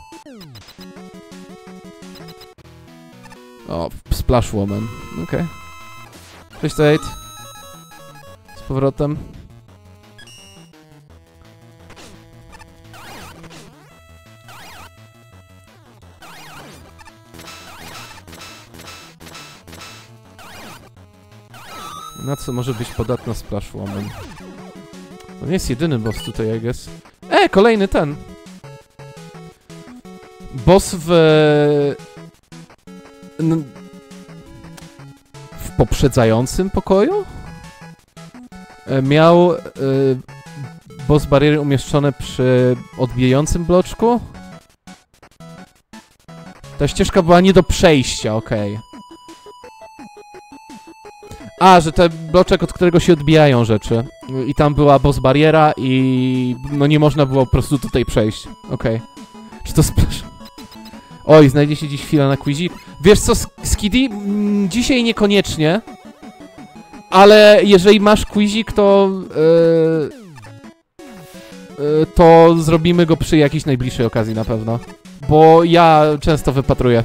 O, Splash Woman, okej. Okay. Cześć. Z powrotem. Na co może być podatna Splash Woman? To nie jest jedyny boss tutaj, I guess. E, kolejny ten! Boss w... W poprzedzającym pokoju? E, miał... E, boss bariery umieszczone przy odbijającym bloczku? Ta ścieżka była nie do przejścia, okej. Okay. A, że ten bloczek, od którego się odbijają rzeczy. I tam była boss bariera i... No nie można było po prostu tutaj przejść. Okej. Okay. Czy to splash... Oj, znajdzie się dziś chwila na quizik. Wiesz co, Skiddy? Mm, dzisiaj niekoniecznie. Ale jeżeli masz quizik, to... Yy, to zrobimy go przy jakiejś najbliższej okazji na pewno. Bo ja często wypatruję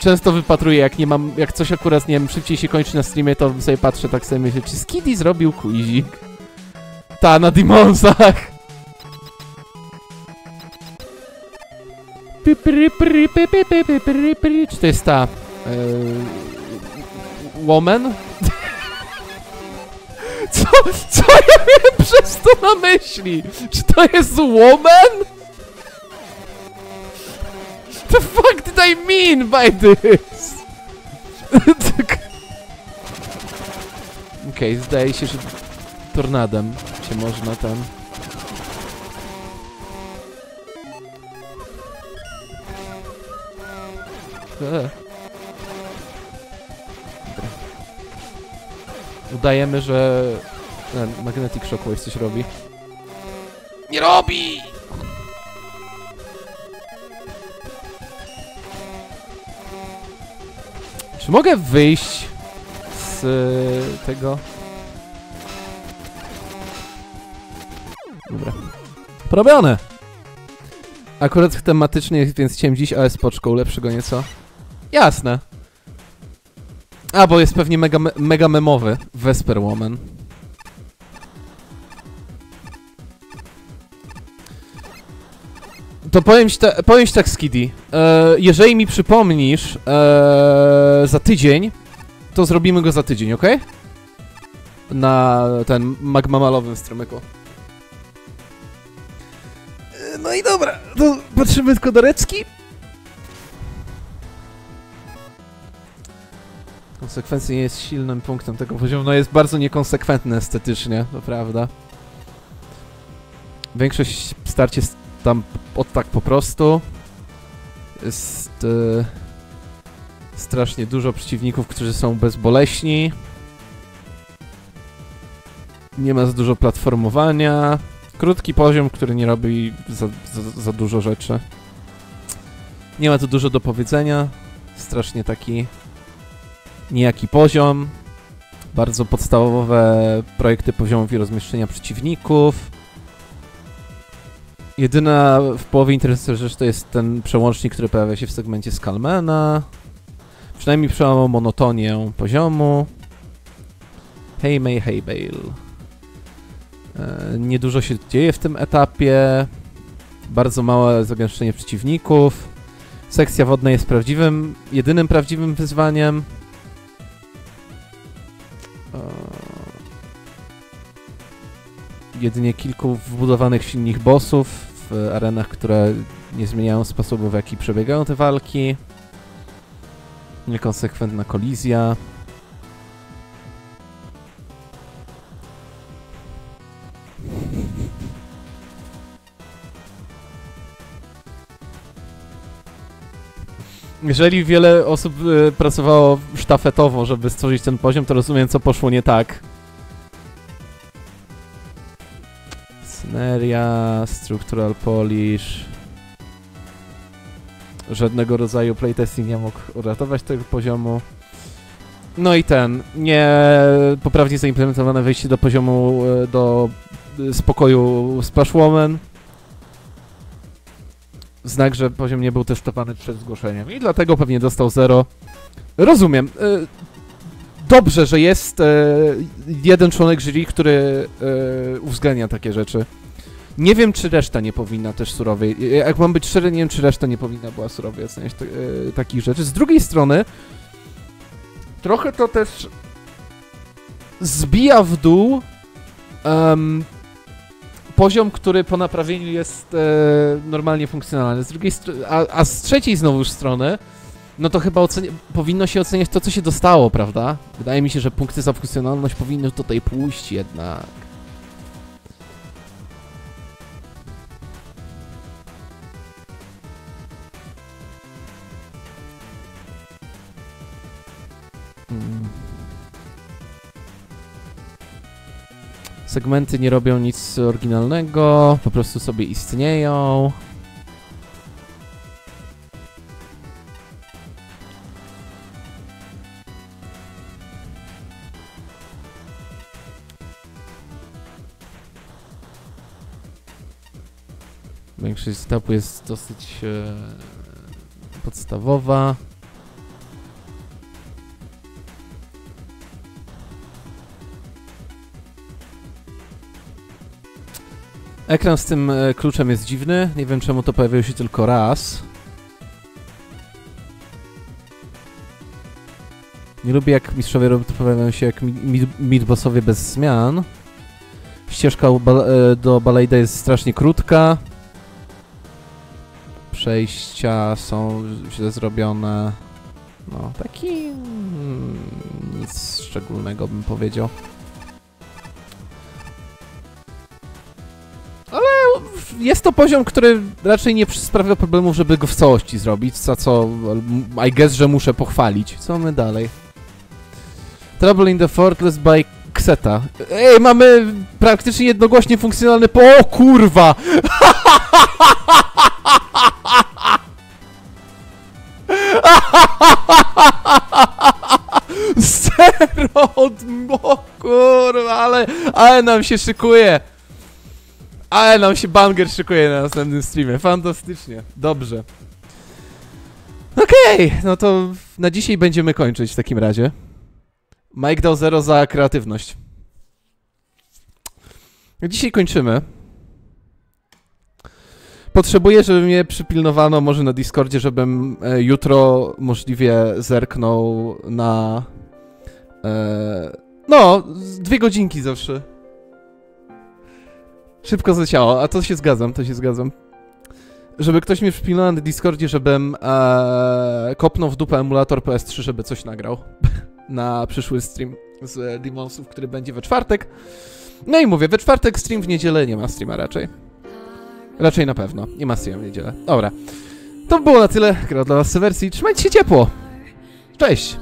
często wypatruję, jak nie mam, jak coś akurat, nie wiem, szybciej się kończy na streamie, to sobie patrzę, tak sobie myślę, czy Skiddy zrobił quizik? Ta, na Demonsach! Czy to jest ta... Yy, woman? Co Co ja miałem przez to na myśli? Czy to jest woman? The fuck did I mean by this? Okej, zdaje się, że tornadem się można tam... E. Dobra. Udajemy, że ten Magnetic Shockwave coś robi. Nie robi! Czy mogę wyjść z y, tego? Dobra. Porobione! Akurat tematycznie, jest, więc chciałem dziś AS Poczką, lepszego nieco. Jasne. A, bo jest pewnie mega, me mega memowy. Vesper Woman. To powiem ci, ta, powiem ci tak, Skiddy. E, jeżeli mi przypomnisz e, za tydzień, to zrobimy go za tydzień, ok? Na ten magmamalowym strumyku. E, No i dobra, to patrzymy tylko do Recki. Konsekwencja nie jest silnym punktem tego poziomu. No jest bardzo niekonsekwentny estetycznie, to prawda. Większość starcie tam od tak po prostu. Jest e, strasznie dużo przeciwników, którzy są bezboleśni. Nie ma za dużo platformowania. Krótki poziom, który nie robi za, za, za dużo rzeczy. Nie ma tu dużo do powiedzenia. Strasznie taki niejaki poziom. Bardzo podstawowe projekty poziomów i rozmieszczenia przeciwników. Jedyna w połowie interesująca rzecz to jest ten przełącznik, który pojawia się w segmencie Skalmana. Przynajmniej przełamał monotonię poziomu. Hey May, hey Bale. E, niedużo się dzieje w tym etapie. Bardzo małe zagęszczenie przeciwników. Sekcja wodna jest prawdziwym, jedynym prawdziwym wyzwaniem. E, jedynie kilku wbudowanych silnych bossów w arenach, które nie zmieniają sposobu, w jaki przebiegają te walki. Niekonsekwentna kolizja. Jeżeli wiele osób y, pracowało sztafetowo, żeby stworzyć ten poziom, to rozumiem, co poszło nie tak. Sceneria, structural polish. Żadnego rodzaju playtesting nie mógł uratować tego poziomu. No i ten, nie poprawnie zaimplementowane wejście do poziomu, e, do e, spokoju Splashwoman. Znak, że poziom nie był testowany przed zgłoszeniem i dlatego pewnie dostał 0. Rozumiem. Dobrze, że jest e, jeden członek jury, który e, uwzględnia takie rzeczy. Nie wiem, czy reszta nie powinna też surowej. e, Jak mam być szczery, nie wiem, czy reszta nie powinna była surowej oceniać e, takich rzeczy. Z drugiej strony, trochę to też zbija w dół em, poziom, który po naprawieniu jest e, normalnie funkcjonalny. Z drugiej str- a, a z trzeciej znowuż strony, no to chyba powinno się oceniać to, co się dostało, prawda? Wydaje mi się, że punkty za funkcjonalność powinny tutaj pójść jednak. Mm. Segmenty nie robią nic oryginalnego, po prostu sobie istnieją. Większość etapu jest dosyć e, podstawowa. Ekran z tym e, kluczem jest dziwny. Nie wiem czemu to pojawiło się tylko raz. Nie lubię jak mistrzowie pojawiają się jak mi- mid- midbossowie bez zmian. Ścieżka e, do Balejda jest strasznie krótka. Przejścia są źle zrobione. No, taki... mm, nic szczególnego bym powiedział. Ale jest to poziom, który raczej nie sprawia problemów, żeby go w całości zrobić, za co I guess, że muszę pochwalić. Co my dalej? Trouble in the Fortress by Kseta. Ej, mamy praktycznie jednogłośnie funkcjonalny po... O kurwa! Zero od... Kurwa, ale, ale nam się szykuje. Ale nam się banger szykuje na następnym streamie. Fantastycznie. Dobrze. Okej, no to na dzisiaj będziemy kończyć w takim razie. Mike dał zero za kreatywność. Dzisiaj kończymy. Potrzebuję, żeby mnie przypilnowano może na Discordzie, żebym e, jutro możliwie zerknął na... E, no, dwie godzinki zawsze. Szybko zleciało, a to się zgadzam, to się zgadzam. Żeby ktoś mnie przypilnował na Discordzie, żebym e, kopnął w dupę emulator PS3, żeby coś nagrał na przyszły stream z Demonsów, który będzie we czwartek. No i mówię, we czwartek stream, w niedzielę nie ma streama raczej. Raczej na pewno, nie ma w niedzielę. Dobra, to by było na tyle. Gra dla was wersji. Trzymajcie się ciepło. Cześć!